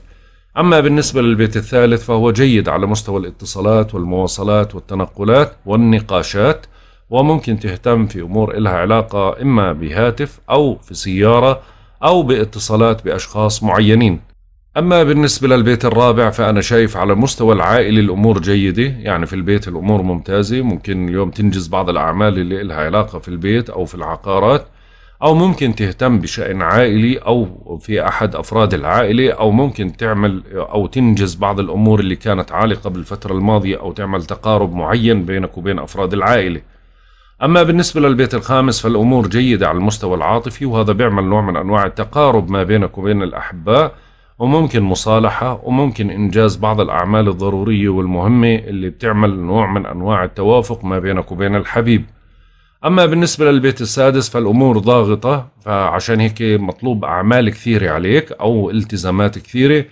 أما بالنسبة للبيت الثالث فهو جيد على مستوى الاتصالات والمواصلات والتنقلات والنقاشات وممكن تهتم في أمور إلها علاقة إما بهاتف أو في سيارة أو باتصالات بأشخاص معينين. أما بالنسبة للبيت الرابع فأنا شايف على المستوى العائلي الأمور جيدة يعني في البيت الأمور ممتازة ممكن اليوم تنجز بعض الأعمال اللي لها علاقة في البيت أو في العقارات. أو ممكن تهتم بشأن عائلي أو في أحد أفراد العائلة أو ممكن تعمل أو تنجز بعض الأمور اللي كانت عالقة بالفترة الماضية أو تعمل تقارب معين بينك وبين أفراد العائلة. أما بالنسبة للبيت الخامس فالأمور جيدة على المستوى العاطفي وهذا بيعمل نوع من أنواع التقارب ما بينك وبين الأحباء وممكن مصالحة وممكن إنجاز بعض الأعمال الضرورية والمهمة اللي بتعمل نوع من أنواع التوافق ما بينك وبين الحبيب. أما بالنسبة للبيت السادس فالأمور ضاغطة فعشان هيك مطلوب أعمال كثيرة عليك أو التزامات كثيرة.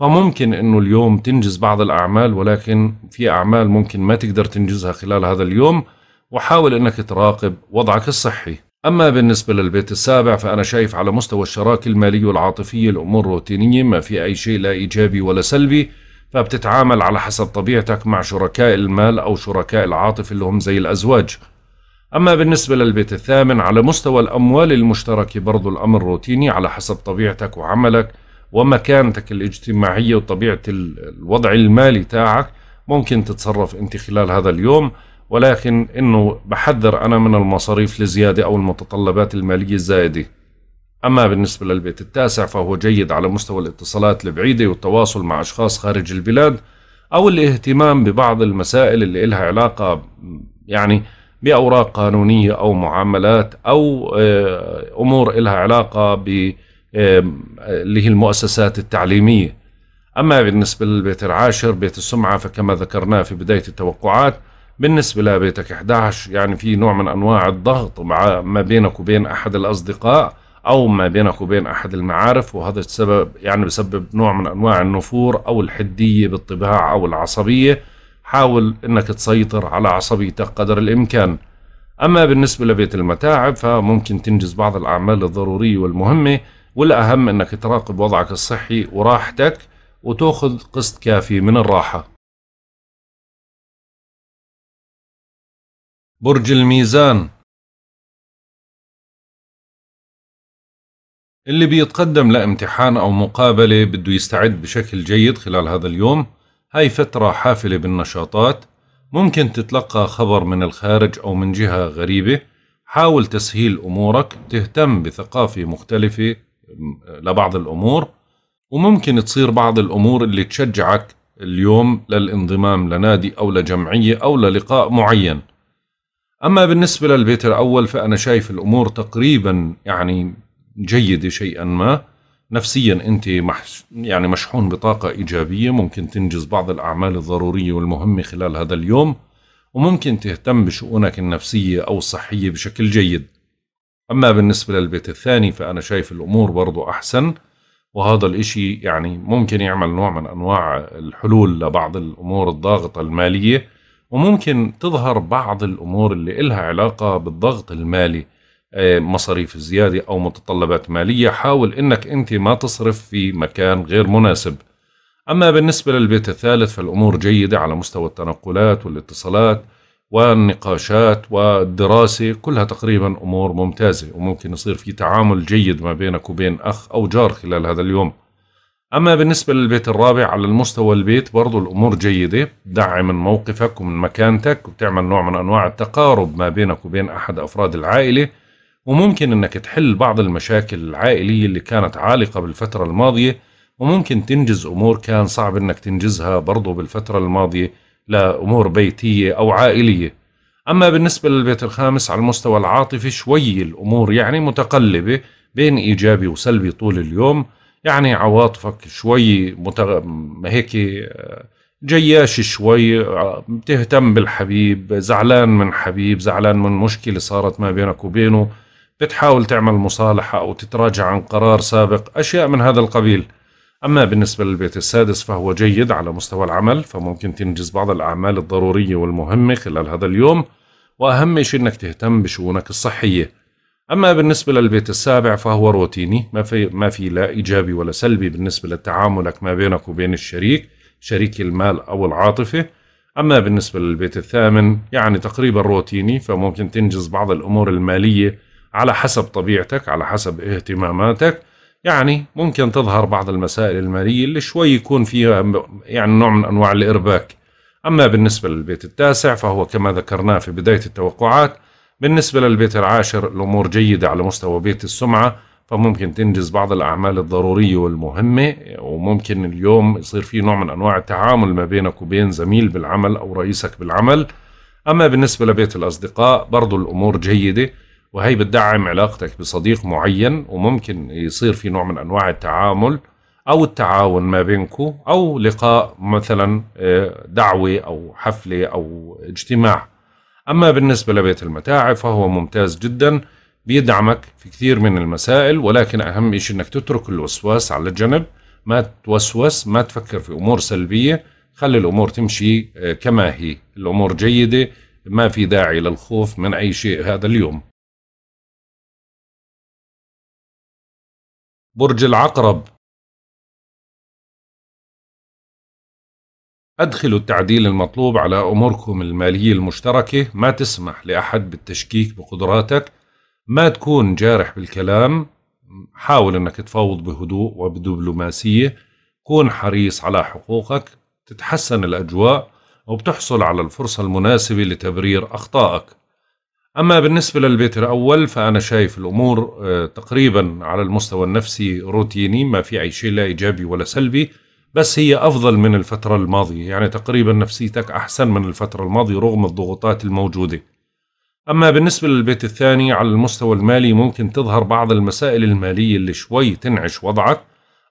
فممكن أنه اليوم تنجز بعض الأعمال ولكن في أعمال ممكن ما تقدر تنجزها خلال هذا اليوم وحاول أنك تراقب وضعك الصحي. أما بالنسبة للبيت السابع فأنا شايف على مستوى الشراكة المالية والعاطفية الأمور روتينية ما في أي شيء لا إيجابي ولا سلبي. فبتتعامل على حسب طبيعتك مع شركاء المال أو شركاء العاطفة اللي هم زي الأزواج. أما بالنسبة للبيت الثامن على مستوى الأموال المشتركة برضو الأمر روتيني على حسب طبيعتك وعملك ومكانتك الاجتماعية وطبيعة الوضع المالي تاعك. ممكن تتصرف أنت خلال هذا اليوم ولكن إنه بحذر أنا من المصاريف الزيادة أو المتطلبات المالية الزايدة. أما بالنسبة للبيت التاسع فهو جيد على مستوى الاتصالات البعيدة والتواصل مع أشخاص خارج البلاد أو الاهتمام ببعض المسائل اللي لها علاقة يعني بأوراق قانونية أو معاملات أو آه، أمور لها علاقة ب اللي هي المؤسسات التعليمية. أما بالنسبة للبيت العاشر بيت السمعة فكما ذكرناه في بداية التوقعات بالنسبة لبيتك 11 يعني في نوع من أنواع الضغط مع ما بينك وبين أحد الأصدقاء أو ما بينك وبين أحد المعارف وهذا السبب يعني بسبب نوع من أنواع النفور أو الحدية بالطباع أو العصبية. حاول أنك تسيطر على عصبيتك قدر الإمكان. أما بالنسبة لبيت المتاعب فممكن تنجز بعض الأعمال الضرورية والمهمة والأهم أنك تراقب وضعك الصحي وراحتك وتأخذ قسط كافي من الراحة. برج الميزان. اللي بيتقدم لامتحان أو مقابلة بده يستعد بشكل جيد خلال هذا اليوم. هاي فترة حافلة بالنشاطات ممكن تتلقى خبر من الخارج أو من جهة غريبة. حاول تسهيل أمورك تهتم بثقافة مختلفة لبعض الأمور. وممكن تصير بعض الأمور اللي تشجعك اليوم للانضمام لنادي أو لجمعية أو للقاء معين. أما بالنسبة للبيت الأول فأنا شايف الأمور تقريبا يعني جيدة شيئا ما. نفسيا أنت محش يعني مشحون بطاقة إيجابية ممكن تنجز بعض الأعمال الضرورية والمهمة خلال هذا اليوم وممكن تهتم بشؤونك النفسية أو الصحية بشكل جيد. أما بالنسبة للبيت الثاني فأنا شايف الأمور برضو أحسن وهذا الإشي يعني ممكن يعمل نوع من أنواع الحلول لبعض الأمور الضاغطة المالية وممكن تظهر بعض الأمور اللي إلها علاقة بالضغط المالي. مصاريف زيادة أو متطلبات مالية حاول إنك أنت ما تصرف في مكان غير مناسب. أما بالنسبة للبيت الثالث فالأمور جيدة على مستوى التنقلات والاتصالات والنقاشات والدراسة كلها تقريبا أمور ممتازة وممكن يصير في تعامل جيد ما بينك وبين أخ أو جار خلال هذا اليوم. أما بالنسبة للبيت الرابع على المستوى البيت برضو الأمور جيدة. دعم من موقفك ومن مكانتك وبتعمل نوع من أنواع التقارب ما بينك وبين أحد أفراد العائلة. وممكن أنك تحل بعض المشاكل العائلية اللي كانت عالقة بالفترة الماضية وممكن تنجز أمور كان صعب أنك تنجزها برضو بالفترة الماضية لأمور بيتية أو عائلية. أما بالنسبة للبيت الخامس على المستوى العاطفي شوي الأمور يعني متقلبة بين إيجابي وسلبي طول اليوم. يعني عواطفك شوي متغ... هيك جياش شوي بتهتم بالحبيب زعلان من حبيب زعلان من مشكلة صارت ما بينك وبينه. بتحاول تعمل مصالحة أو تتراجع عن قرار سابق أشياء من هذا القبيل. أما بالنسبة للبيت السادس فهو جيد على مستوى العمل فممكن تنجز بعض الأعمال الضرورية والمهمة خلال هذا اليوم وأهم شيء أنك تهتم بشؤونك الصحية. أما بالنسبة للبيت السابع فهو روتيني ما في ما في لا إيجابي ولا سلبي بالنسبة لتعاملك ما بينك وبين الشريك شريك المال أو العاطفة. أما بالنسبة للبيت الثامن يعني تقريبا روتيني فممكن تنجز بعض الأمور المالية على حسب طبيعتك على حسب اهتماماتك. يعني ممكن تظهر بعض المسائل المالية اللي شوي يكون فيها يعني نوع من أنواع الإرباك. أما بالنسبة للبيت التاسع فهو كما ذكرناه في بداية التوقعات بالنسبة للبيت العاشر الأمور جيدة على مستوى بيت السمعة فممكن تنجز بعض الأعمال الضرورية والمهمة وممكن اليوم يصير في نوع من أنواع التعامل ما بينك وبين زميل بالعمل أو رئيسك بالعمل. أما بالنسبة لبيت الأصدقاء برضو الأمور جيدة. وهي بتدعم علاقتك بصديق معين وممكن يصير في نوع من أنواع التعامل أو التعاون ما بينكم أو لقاء مثلا آه، دعوة أو حفلة أو اجتماع. أما بالنسبة لبيت المتاعب فهو ممتاز جدا بيدعمك في كثير من المسائل ولكن أهم شيء إنك تترك الوسواس على جنب ما توسوس ما تفكر في أمور سلبية خلي الأمور تمشي آه، كما هي. الأمور جيدة ما في داعي للخوف من أي شيء هذا اليوم. برج العقرب. أدخلوا التعديل المطلوب على أموركم المالية المشتركة. ما تسمح لأحد بالتشكيك بقدراتك. ما تكون جارح بالكلام. حاول أنك تفاوض بهدوء وبدبلوماسية. كون حريص على حقوقك. تتحسن الأجواء وبتحصل على الفرصة المناسبة لتبرير أخطائك. أما بالنسبة للبيت الأول فأنا شايف الأمور آه، تقريبا على المستوى النفسي روتيني ما في أي شيء لا إيجابي ولا سلبي بس هي أفضل من الفترة الماضية. يعني تقريبا نفسيتك أحسن من الفترة الماضية رغم الضغوطات الموجودة. أما بالنسبة للبيت الثاني على المستوى المالي ممكن تظهر بعض المسائل المالية اللي شوي تنعش وضعك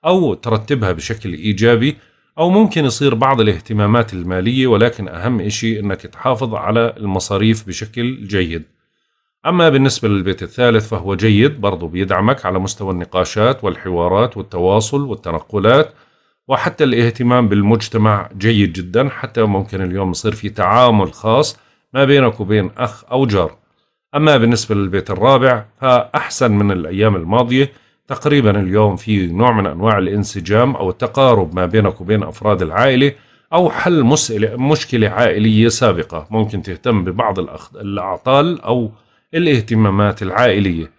أو ترتبها بشكل إيجابي أو ممكن يصير بعض الاهتمامات المالية ولكن أهم إشي أنك تحافظ على المصاريف بشكل جيد. أما بالنسبة للبيت الثالث فهو جيد برضو بيدعمك على مستوى النقاشات والحوارات والتواصل والتنقلات وحتى الاهتمام بالمجتمع جيد جدا حتى ممكن اليوم يصير في تعامل خاص ما بينك وبين أخ أو جار. أما بالنسبة للبيت الرابع فأحسن من الأيام الماضية. تقريبا اليوم في نوع من أنواع الانسجام أو التقارب ما بينك وبين أفراد العائلة أو حل مشكلة عائلية سابقة ممكن تهتم ببعض الأعطال أو الاهتمامات العائلية.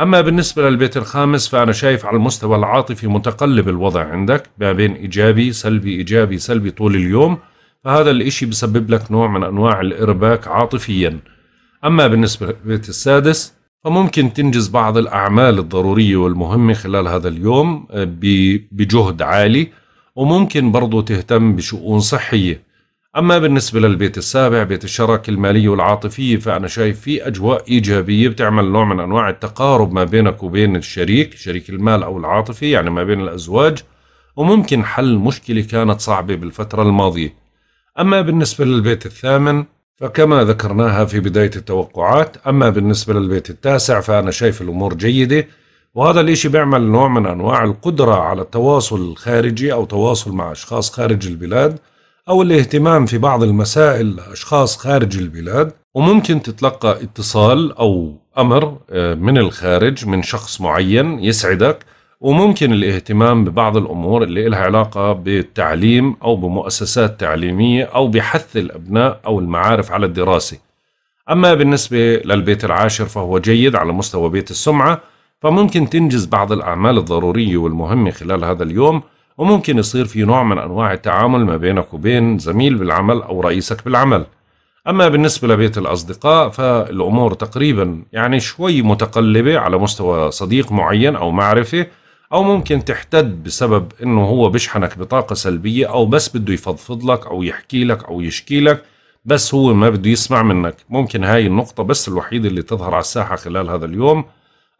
أما بالنسبة للبيت الخامس فأنا شايف على المستوى العاطفي متقلب الوضع عندك ما بين إيجابي سلبي إيجابي سلبي طول اليوم فهذا الإشي بسبب لك نوع من أنواع الإرباك عاطفيا. أما بالنسبة للبيت السادس فممكن تنجز بعض الأعمال الضرورية والمهمة خلال هذا اليوم آه، بجهد عالي وممكن برضو تهتم بشؤون صحية. أما بالنسبة للبيت السابع بيت الشراكة المالية والعاطفية فأنا شايف فيه أجواء إيجابية بتعمل نوع من أنواع التقارب ما بينك وبين الشريك شريك المال أو العاطفي يعني ما بين الأزواج وممكن حل مشكلة كانت صعبة بالفترة الماضية. أما بالنسبة للبيت الثامن فكما ذكرناها في بداية التوقعات أما بالنسبة للبيت التاسع فأنا شايف الأمور جيدة وهذا الإشي بيعمل نوع من أنواع القدرة على التواصل الخارجي أو تواصل مع أشخاص خارج البلاد أو الاهتمام في بعض المسائل لأشخاص خارج البلاد وممكن تتلقى اتصال أو أمر آه، من الخارج من شخص معين يسعدك وممكن الاهتمام ببعض الأمور اللي لها علاقة بالتعليم أو بمؤسسات تعليمية أو بحث الأبناء أو المعارف على الدراسة. أما بالنسبة للبيت العاشر فهو جيد على مستوى بيت السمعة فممكن تنجز بعض الأعمال الضرورية والمهمة خلال هذا اليوم وممكن يصير في نوع من أنواع التعامل ما بينك وبين زميل بالعمل أو رئيسك بالعمل. أما بالنسبة لبيت الأصدقاء فالأمور تقريبا يعني شوي متقلبة على مستوى صديق معين أو معرفة أو ممكن تحتد بسبب إنه هو بيشحنك بطاقة سلبية أو بس بده يفضفض لك أو يحكي لك أو يشكي لك بس هو ما بده يسمع منك. ممكن هاي النقطة بس الوحيدة اللي تظهر على الساحة خلال هذا اليوم.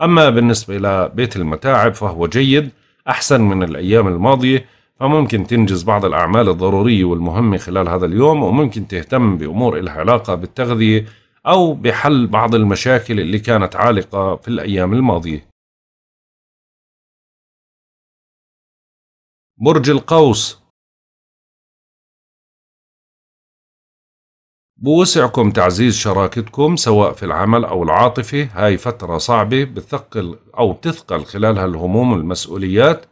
أما بالنسبة إلى بيت المتاعب فهو جيد. أحسن من الأيام الماضية فممكن تنجز بعض الأعمال الضرورية والمهمة خلال هذا اليوم وممكن تهتم بأمور لها علاقة بالتغذية أو بحل بعض المشاكل اللي كانت عالقة في الأيام الماضية. برج القوس بوسعكم تعزيز شراكتكم سواء في العمل أو العاطفة. هاي فترة صعبة بتثقل أو تثقل خلالها الهموم والمسؤوليات.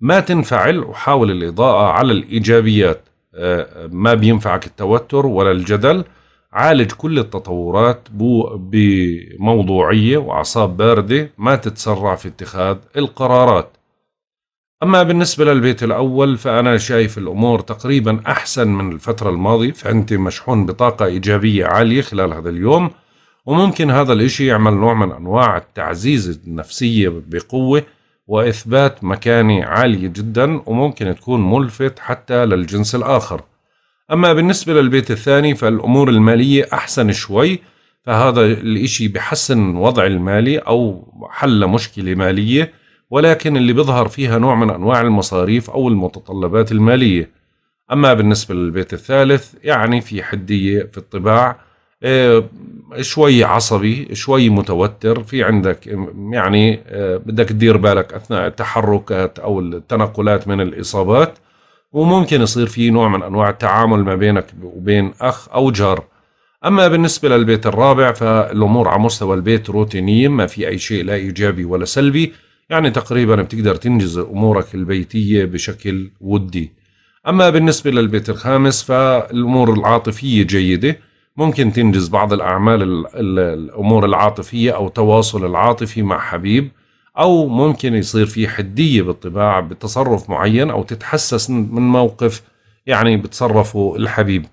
ما تنفعل وحاول الإضاءة على الإيجابيات. آه، ما بينفعك التوتر ولا الجدل. عالج كل التطورات بموضوعية وأعصاب باردة. ما تتسرع في اتخاذ القرارات. أما بالنسبة للبيت الأول فأنا شايف الأمور تقريبا أحسن من الفترة الماضية فأنت مشحون بطاقة إيجابية عالية خلال هذا اليوم وممكن هذا الإشي يعمل نوع من أنواع التعزيز النفسية بقوة وإثبات مكانة عالية جدا وممكن تكون ملفت حتى للجنس الآخر. أما بالنسبة للبيت الثاني فالأمور المالية أحسن شوي فهذا الإشي بحسن وضع المالي أو حل مشكلة مالية ولكن اللي بيظهر فيها نوع من أنواع المصاريف أو المتطلبات المالية. أما بالنسبة للبيت الثالث يعني في حدية في الطباع آه، شوي عصبي شوي متوتر في عندك يعني آه، بدك تدير بالك أثناء التحركات أو التنقلات من الإصابات وممكن يصير في نوع من أنواع التعامل ما بينك وبين أخ أو جار. أما بالنسبة للبيت الرابع فالأمور على مستوى البيت روتينية ما في أي شيء لا إيجابي ولا سلبي. يعني تقريبا بتقدر تنجز أمورك البيتية بشكل ودي. أما بالنسبة للبيت الخامس فالأمور العاطفية جيدة. ممكن تنجز بعض الأعمال الأمور العاطفية أو التواصل العاطفي مع حبيب أو ممكن يصير في حدية بالطباع بتصرف معين أو تتحسس من موقف يعني بتصرفه الحبيب.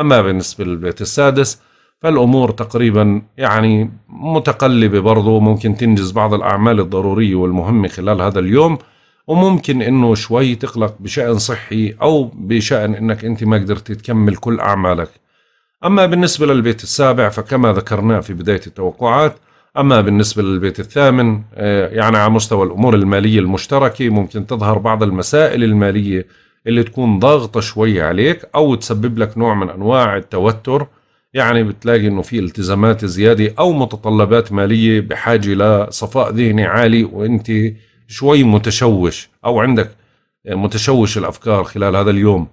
أما بالنسبة للبيت السادس فالأمور تقريبا يعني متقلبة برضو ممكن تنجز بعض الأعمال الضرورية والمهمة خلال هذا اليوم وممكن إنه شوي تقلق بشأن صحي أو بشأن إنك أنت ما قدرت تكمل كل أعمالك. أما بالنسبة للبيت السابع فكما ذكرنا في بداية التوقعات أما بالنسبة للبيت الثامن آه، يعني على مستوى الأمور المالية المشتركة ممكن تظهر بعض المسائل المالية اللي تكون ضاغطة شوي عليك أو تسبب لك نوع من أنواع التوتر يعني بتلاقي إنه في التزامات زيادة أو متطلبات مالية بحاجة لصفاء ذهني عالي وإنت شوي متشوش أو عندك متشوش الأفكار خلال هذا اليوم.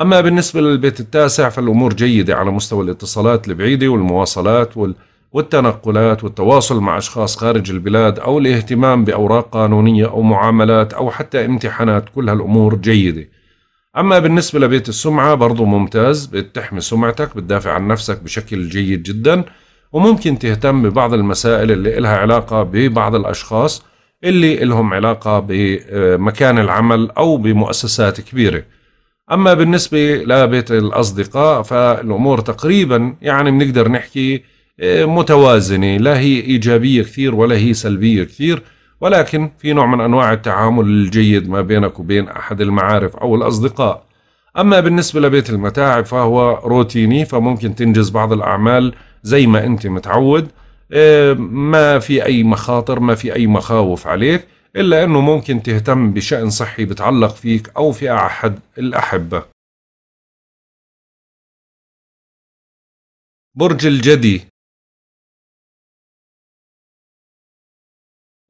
أما بالنسبة للبيت التاسع فالأمور جيدة على مستوى الاتصالات البعيدة والمواصلات والتنقلات والتواصل مع أشخاص خارج البلاد أو الاهتمام بأوراق قانونية أو معاملات أو حتى امتحانات كل هالأمور جيدة. أما بالنسبة لبيت السمعة برضو ممتاز. بتحمي سمعتك بتدافع عن نفسك بشكل جيد جدا وممكن تهتم ببعض المسائل اللي إلها علاقة ببعض الأشخاص اللي لهم علاقة بمكان العمل أو بمؤسسات كبيرة. أما بالنسبة لبيت الأصدقاء فالأمور تقريبا يعني بنقدر نحكي آه، متوازنة. لا هي إيجابية كثير ولا هي سلبية كثير. ولكن في نوع من أنواع التعامل الجيد ما بينك وبين أحد المعارف أو الأصدقاء. أما بالنسبة لبيت المتاعب فهو روتيني فممكن تنجز بعض الأعمال زي ما أنت متعود. آه، ما في أي مخاطر ما في أي مخاوف عليك إلا أنه ممكن تهتم بشأن صحي بتعلق فيك أو في أحد الأحبة. برج الجدي.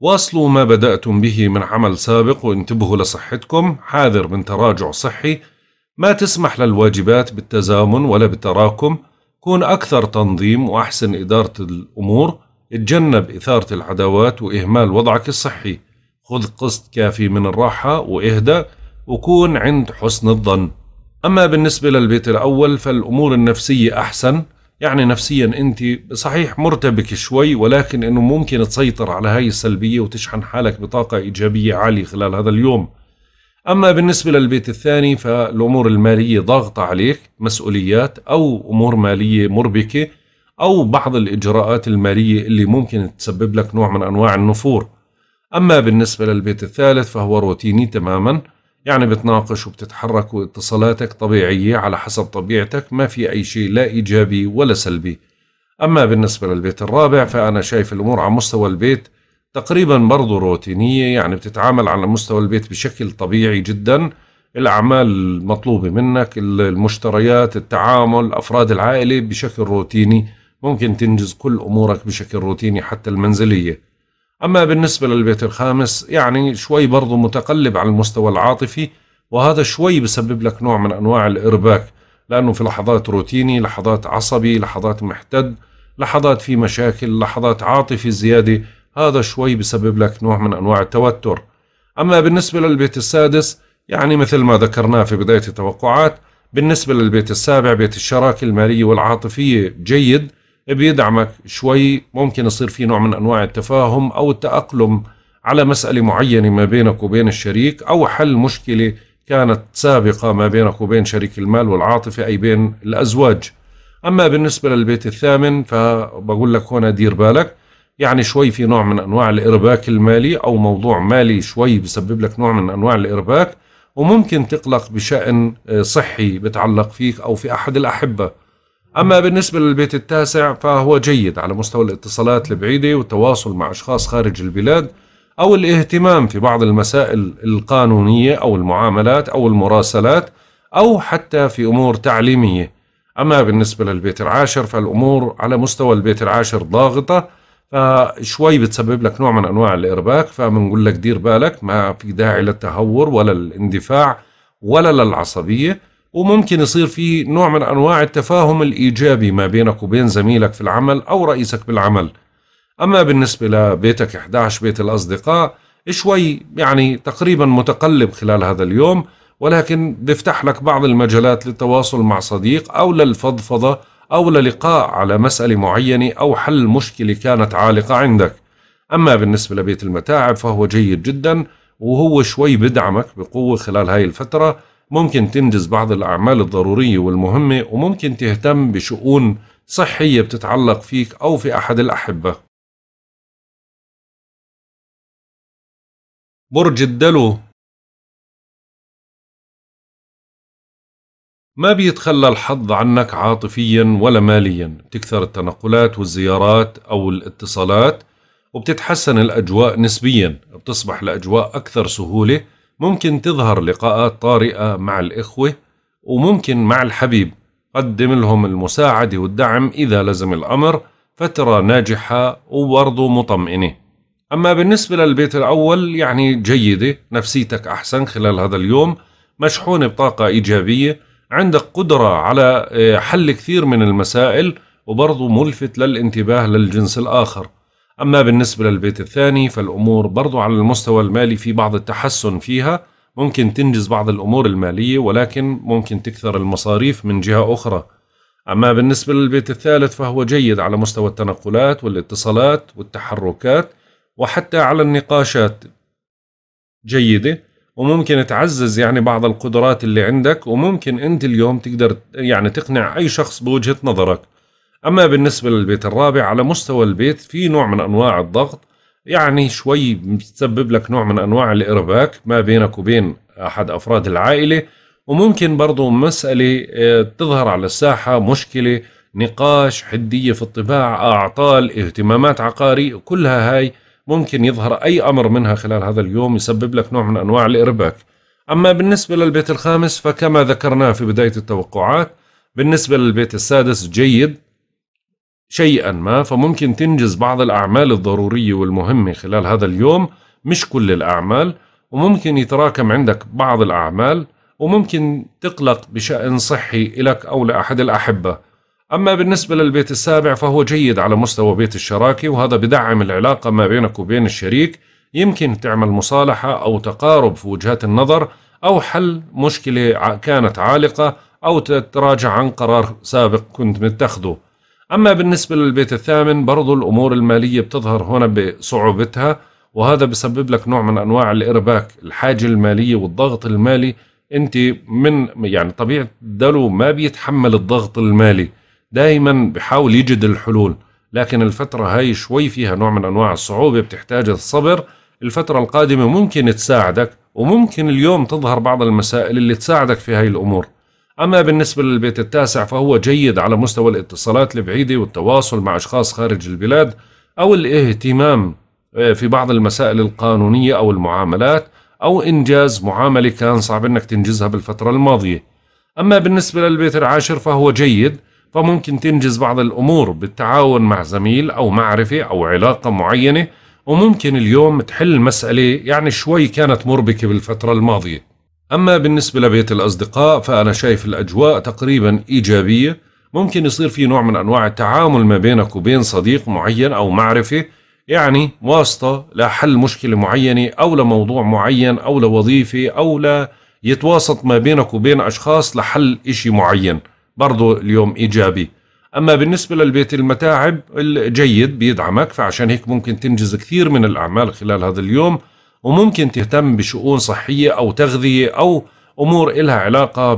واصلوا ما بدأتم به من عمل سابق وانتبهوا لصحتكم. حاذر من تراجع صحي. ما تسمح للواجبات بالتزامن ولا بالتراكم. كون أكثر تنظيم وأحسن إدارة الأمور. اتجنب إثارة العداوات وإهمال وضعك الصحي. خذ قسط كافي من الراحة وإهدأ وكون عند حسن الظن. أما بالنسبة للبيت الأول فالأمور النفسية أحسن. يعني نفسيا أنت صحيح مرتبك شوي ولكن أنه ممكن تسيطر على هاي السلبية وتشحن حالك بطاقة إيجابية عالية خلال هذا اليوم. أما بالنسبة للبيت الثاني فالأمور المالية ضاغطة عليك مسؤوليات أو أمور مالية مربكة أو بعض الإجراءات المالية اللي ممكن تسبب لك نوع من أنواع النفور. أما بالنسبة للبيت الثالث فهو روتيني تماما. يعني بتناقش وبتتحرك واتصالاتك طبيعية على حسب طبيعتك ما في أي شيء لا إيجابي ولا سلبي. أما بالنسبة للبيت الرابع فأنا شايف الأمور على مستوى البيت تقريبا برضو روتينية يعني بتتعامل على مستوى البيت بشكل طبيعي جدا. الأعمال المطلوبة منك المشتريات التعامل أفراد العائلة بشكل روتيني. ممكن تنجز كل أمورك بشكل روتيني حتى المنزلية. أما بالنسبة للبيت الخامس يعني شوي برضو متقلب على المستوى العاطفي وهذا شوي بسبب لك نوع من أنواع الإرباك لأنه في لحظات روتيني لحظات عصبي لحظات محتد لحظات في مشاكل لحظات عاطفي زيادة هذا شوي بسبب لك نوع من أنواع التوتر. أما بالنسبة للبيت السادس يعني مثل ما ذكرناه في بداية التوقعات بالنسبة للبيت السابع بيت الشراكة المالية والعاطفية جيد بيدعمك. شوي ممكن يصير في نوع من أنواع التفاهم أو التأقلم على مسألة معينة ما بينك وبين الشريك أو حل مشكلة كانت سابقة ما بينك وبين شريك المال والعاطفة أي بين الأزواج. أما بالنسبة للبيت الثامن فبقول لك هنا دير بالك. يعني شوي في نوع من أنواع الإرباك المالي أو موضوع مالي شوي بسبب لك نوع من أنواع الإرباك. وممكن تقلق بشأن صحي بتعلق فيك أو في أحد الأحبة. أما بالنسبة للبيت التاسع فهو جيد على مستوى الاتصالات البعيدة والتواصل مع أشخاص خارج البلاد أو الاهتمام في بعض المسائل القانونية أو المعاملات أو المراسلات أو حتى في أمور تعليمية. أما بالنسبة للبيت العاشر فالأمور على مستوى البيت العاشر ضاغطة فشوي بتسبب لك نوع من أنواع الإرباك فبنقول لك دير بالك ما في داعي للتهور ولا للاندفاع ولا للعصبية. وممكن يصير في نوع من أنواع التفاهم الإيجابي ما بينك وبين زميلك في العمل أو رئيسك بالعمل. أما بالنسبة لبيتك 11 بيت الأصدقاء شوي يعني تقريبا متقلب خلال هذا اليوم ولكن بيفتح لك بعض المجالات للتواصل مع صديق أو للفضفضة أو للقاء على مسألة معينة أو حل مشكلة كانت عالقة عندك. أما بالنسبة لبيت المتاعب فهو جيد جدا وهو شوي بدعمك بقوة خلال هاي الفترة ممكن تنجز بعض الأعمال الضرورية والمهمة وممكن تهتم بشؤون صحية بتتعلق فيك أو في أحد الأحبة. برج الدلو. ما بيتخلى الحظ عنك عاطفيا ولا ماليا؟ بتكثر التنقلات والزيارات أو الاتصالات وبتتحسن الأجواء نسبيا بتصبح الأجواء أكثر سهولة ممكن تظهر لقاءات طارئة مع الإخوة وممكن مع الحبيب. قدم لهم المساعدة والدعم إذا لزم الأمر فترة ناجحة وبرضه مطمئنة. أما بالنسبة للبيت الأول يعني جيدة نفسيتك أحسن خلال هذا اليوم مشحونة بطاقة إيجابية عندك قدرة على آه، حل كثير من المسائل وبرضه ملفت للانتباه للجنس الآخر. أما بالنسبة للبيت الثاني فالأمور برضو على المستوى المالي في بعض التحسن فيها. ممكن تنجز بعض الأمور المالية ولكن ممكن تكثر المصاريف من جهة أخرى. أما بالنسبة للبيت الثالث فهو جيد على مستوى التنقلات والاتصالات والتحركات وحتى على النقاشات جيدة وممكن تعزز يعني بعض القدرات اللي عندك وممكن أنت اليوم تقدر يعني تقنع أي شخص بوجهة نظرك. أما بالنسبة للبيت الرابع على مستوى البيت في نوع من أنواع الضغط يعني شوي بتسبب لك نوع من أنواع الإرباك ما بينك وبين أحد أفراد العائلة وممكن برضو مسألة آه، تظهر على الساحة مشكلة نقاش حدية في الطباع أعطال اهتمامات عقارية كلها هاي ممكن يظهر أي أمر منها خلال هذا اليوم يسبب لك نوع من أنواع الإرباك. أما بالنسبة للبيت الخامس فكما ذكرنا في بداية التوقعات بالنسبة للبيت السادس جيد شيئا ما فممكن تنجز بعض الأعمال الضرورية والمهمة خلال هذا اليوم. مش كل الأعمال وممكن يتراكم عندك بعض الأعمال وممكن تقلق بشأن صحي لك أو لأحد الأحبة. أما بالنسبة للبيت السابع فهو جيد على مستوى بيت الشراكة وهذا بدعم العلاقة ما بينك وبين الشريك. يمكن تعمل مصالحة أو تقارب في وجهات النظر أو حل مشكلة كانت عالقة أو تتراجع عن قرار سابق كنت متخذه. أما بالنسبة للبيت الثامن برضو الأمور المالية بتظهر هنا بصعوبتها وهذا بسبب لك نوع من أنواع الإرباك الحاجة المالية والضغط المالي. أنت من يعني طبيعة دلو ما بيتحمل الضغط المالي دائما بحاول يجد الحلول. لكن الفترة هاي شوي فيها نوع من أنواع الصعوبة بتحتاج الصبر. الفترة القادمة ممكن تساعدك وممكن اليوم تظهر بعض المسائل اللي تساعدك في هاي الأمور. أما بالنسبة للبيت التاسع فهو جيد على مستوى الاتصالات البعيدة والتواصل مع أشخاص خارج البلاد أو الاهتمام آه، في بعض المسائل القانونية أو المعاملات أو إنجاز معاملة كان صعب أنك تنجزها بالفترة الماضية. أما بالنسبة للبيت العاشر فهو جيد فممكن تنجز بعض الأمور بالتعاون مع زميل أو معرفة أو علاقة معينة وممكن اليوم تحل مسألة يعني شوي كانت مربكة بالفترة الماضية. أما بالنسبة لبيت الأصدقاء فأنا شايف الأجواء تقريبا إيجابية. ممكن يصير في نوع من أنواع التعامل ما بينك وبين صديق معين أو معرفة يعني واسطة لحل مشكلة معينة أو لموضوع معين أو لوظيفة أو لا يتواسط ما بينك وبين أشخاص لحل إشي معين. برضو اليوم إيجابي. أما بالنسبة للبيت المتاعب الجيد بيدعمك فعشان هيك ممكن تنجز كثير من الأعمال خلال هذا اليوم. وممكن تهتم بشؤون صحية أو تغذية أو أمور إلها علاقة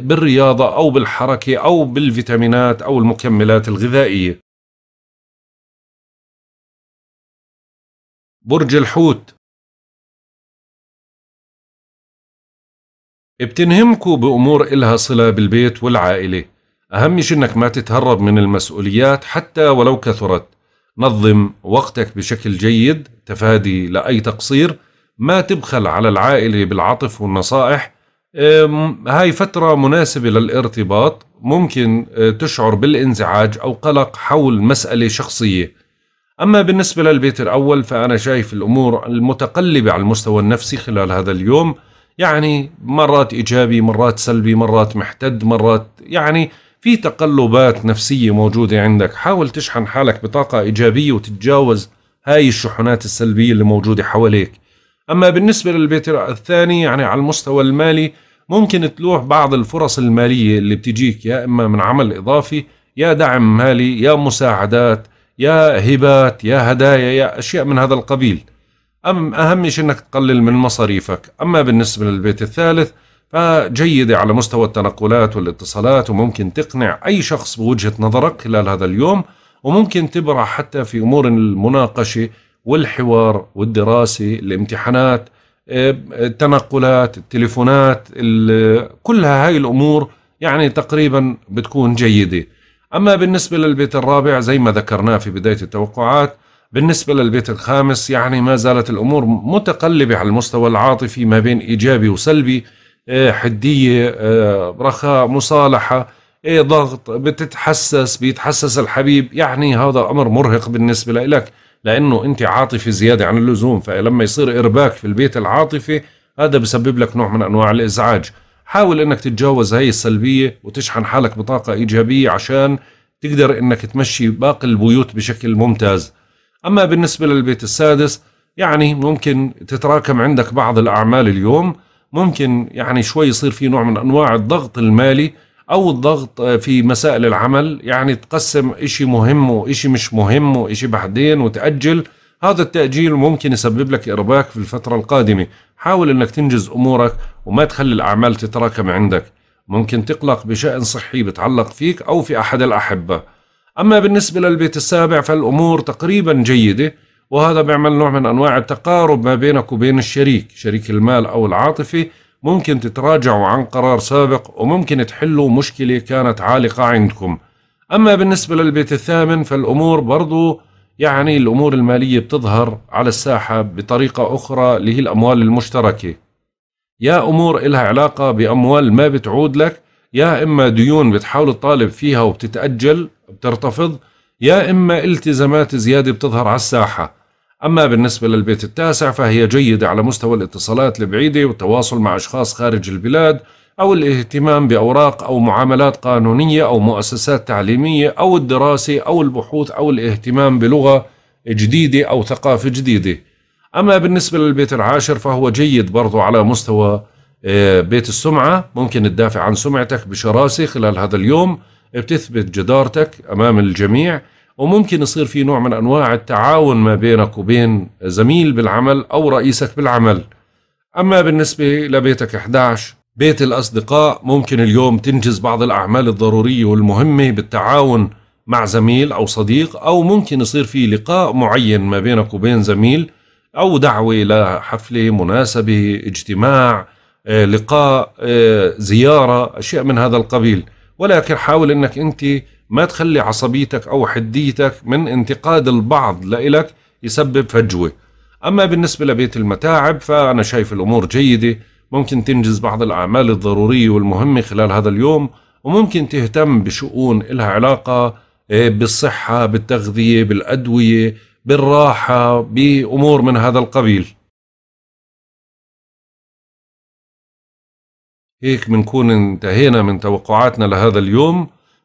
بالرياضة أو بالحركة أو بالفيتامينات أو المكملات الغذائية. برج الحوت. بتنهمكوا بأمور إلها صلة بالبيت والعائلة. أهم شيء إنك ما تتهرب من المسؤوليات حتى ولو كثرت. نظم وقتك بشكل جيد تفادي لأي تقصير ما تبخل على العائلة بالعطف والنصائح. هاي فترة مناسبة للارتباط ممكن أه، تشعر بالانزعاج أو قلق حول مسألة شخصية. أما بالنسبة للبيت الأول فأنا شايف الأمور المتقلبة على المستوى النفسي خلال هذا اليوم. يعني مرات إيجابي مرات سلبي مرات محتد مرات يعني في تقلبات نفسية موجودة عندك. حاول تشحن حالك بطاقة إيجابية وتتجاوز هاي الشحنات السلبية اللي موجودة حواليك. أما بالنسبة للبيت الثاني يعني على المستوى المالي ممكن تلوح بعض الفرص المالية اللي بتجيك يا إما من عمل إضافي يا دعم مالي يا مساعدات يا هبات يا هدايا يا أشياء من هذا القبيل. أم أهم شيء أنك تقلل من مصاريفك. أما بالنسبة للبيت الثالث فجيدة على مستوى التنقلات والاتصالات وممكن تقنع أي شخص بوجهة نظرك خلال هذا اليوم وممكن تبرع حتى في أمور المناقشة والحوار والدراسة الامتحانات التنقلات التليفونات كلها هاي الأمور يعني تقريبا بتكون جيدة. أما بالنسبة للبيت الرابع زي ما ذكرناه في بداية التوقعات بالنسبة للبيت الخامس يعني ما زالت الأمور متقلبة على المستوى العاطفي ما بين إيجابي وسلبي إيه، حدية إيه، رخاء مصالحة إيه ضغط بتتحسس بيتحسس الحبيب. يعني هذا أمر مرهق بالنسبة لك لأنه أنت عاطفي زيادة عن اللزوم. فلما يصير إرباك في البيت العاطفي هذا بسبب لك نوع من أنواع الإزعاج. حاول أنك تتجاوز هاي السلبية وتشحن حالك بطاقة إيجابية عشان تقدر إنك تمشي باقي البيوت بشكل ممتاز. أما بالنسبة للبيت السادس يعني ممكن تتراكم عندك بعض الأعمال اليوم. ممكن يعني شوي يصير في نوع من أنواع الضغط المالي. أو الضغط في مسائل العمل يعني تقسم إشي مهم وإشي مش مهم وإشي بعدين وتأجل. هذا التأجيل ممكن يسبب لك إرباك في الفترة القادمة. حاول أنك تنجز أمورك وما تخلي الأعمال تتراكم عندك. ممكن تقلق بشأن صحي بتعلق فيك أو في أحد الأحبة. أما بالنسبة للبيت السابع فالأمور تقريبا جيدة وهذا بيعمل نوع من أنواع التقارب ما بينك وبين الشريك شريك المال أو العاطفة ممكن تتراجعوا عن قرار سابق وممكن تحلوا مشكلة كانت عالقة عندكم. أما بالنسبة للبيت الثامن فالأمور برضو يعني الأمور المالية بتظهر على الساحة بطريقة أخرى اللي هي الأموال المشتركة. يا أمور إلها علاقة بأموال ما بتعود لك يا إما ديون بتحاول تطالب فيها وبتتأجل بترتفض يا إما التزامات زيادة بتظهر على الساحة. أما بالنسبة للبيت التاسع فهي جيدة على مستوى الاتصالات البعيدة والتواصل مع أشخاص خارج البلاد أو الاهتمام بأوراق أو معاملات قانونية أو مؤسسات تعليمية أو الدراسة أو البحوث أو الاهتمام بلغة جديدة أو ثقافة جديدة. أما بالنسبة للبيت العاشر فهو جيد برضو على مستوى آه، بيت السمعة. ممكن تدافع عن سمعتك بشراسة خلال هذا اليوم. بتثبت جدارتك أمام الجميع. وممكن يصير في نوع من أنواع التعاون ما بينك وبين زميل بالعمل أو رئيسك بالعمل. أما بالنسبة لبيتك 11 بيت الأصدقاء ممكن اليوم تنجز بعض الأعمال الضرورية والمهمة بالتعاون مع زميل أو صديق أو ممكن يصير في لقاء معين ما بينك وبين زميل أو دعوة لحفلة مناسبة اجتماع آه، لقاء آه، زيارة أشياء من هذا القبيل. ولكن حاول أنك أنت ما تخلي عصبيتك أو حديتك من انتقاد البعض لإلك يسبب فجوة. أما بالنسبة لبيت المتاعب فأنا شايف الأمور جيدة ممكن تنجز بعض الأعمال الضرورية والمهمة خلال هذا اليوم وممكن تهتم بشؤون إلها علاقة آه، بالصحة بالتغذية بالأدوية بالراحة بأمور من هذا القبيل. هيك بنكون انتهينا من توقعاتنا لهذا اليوم.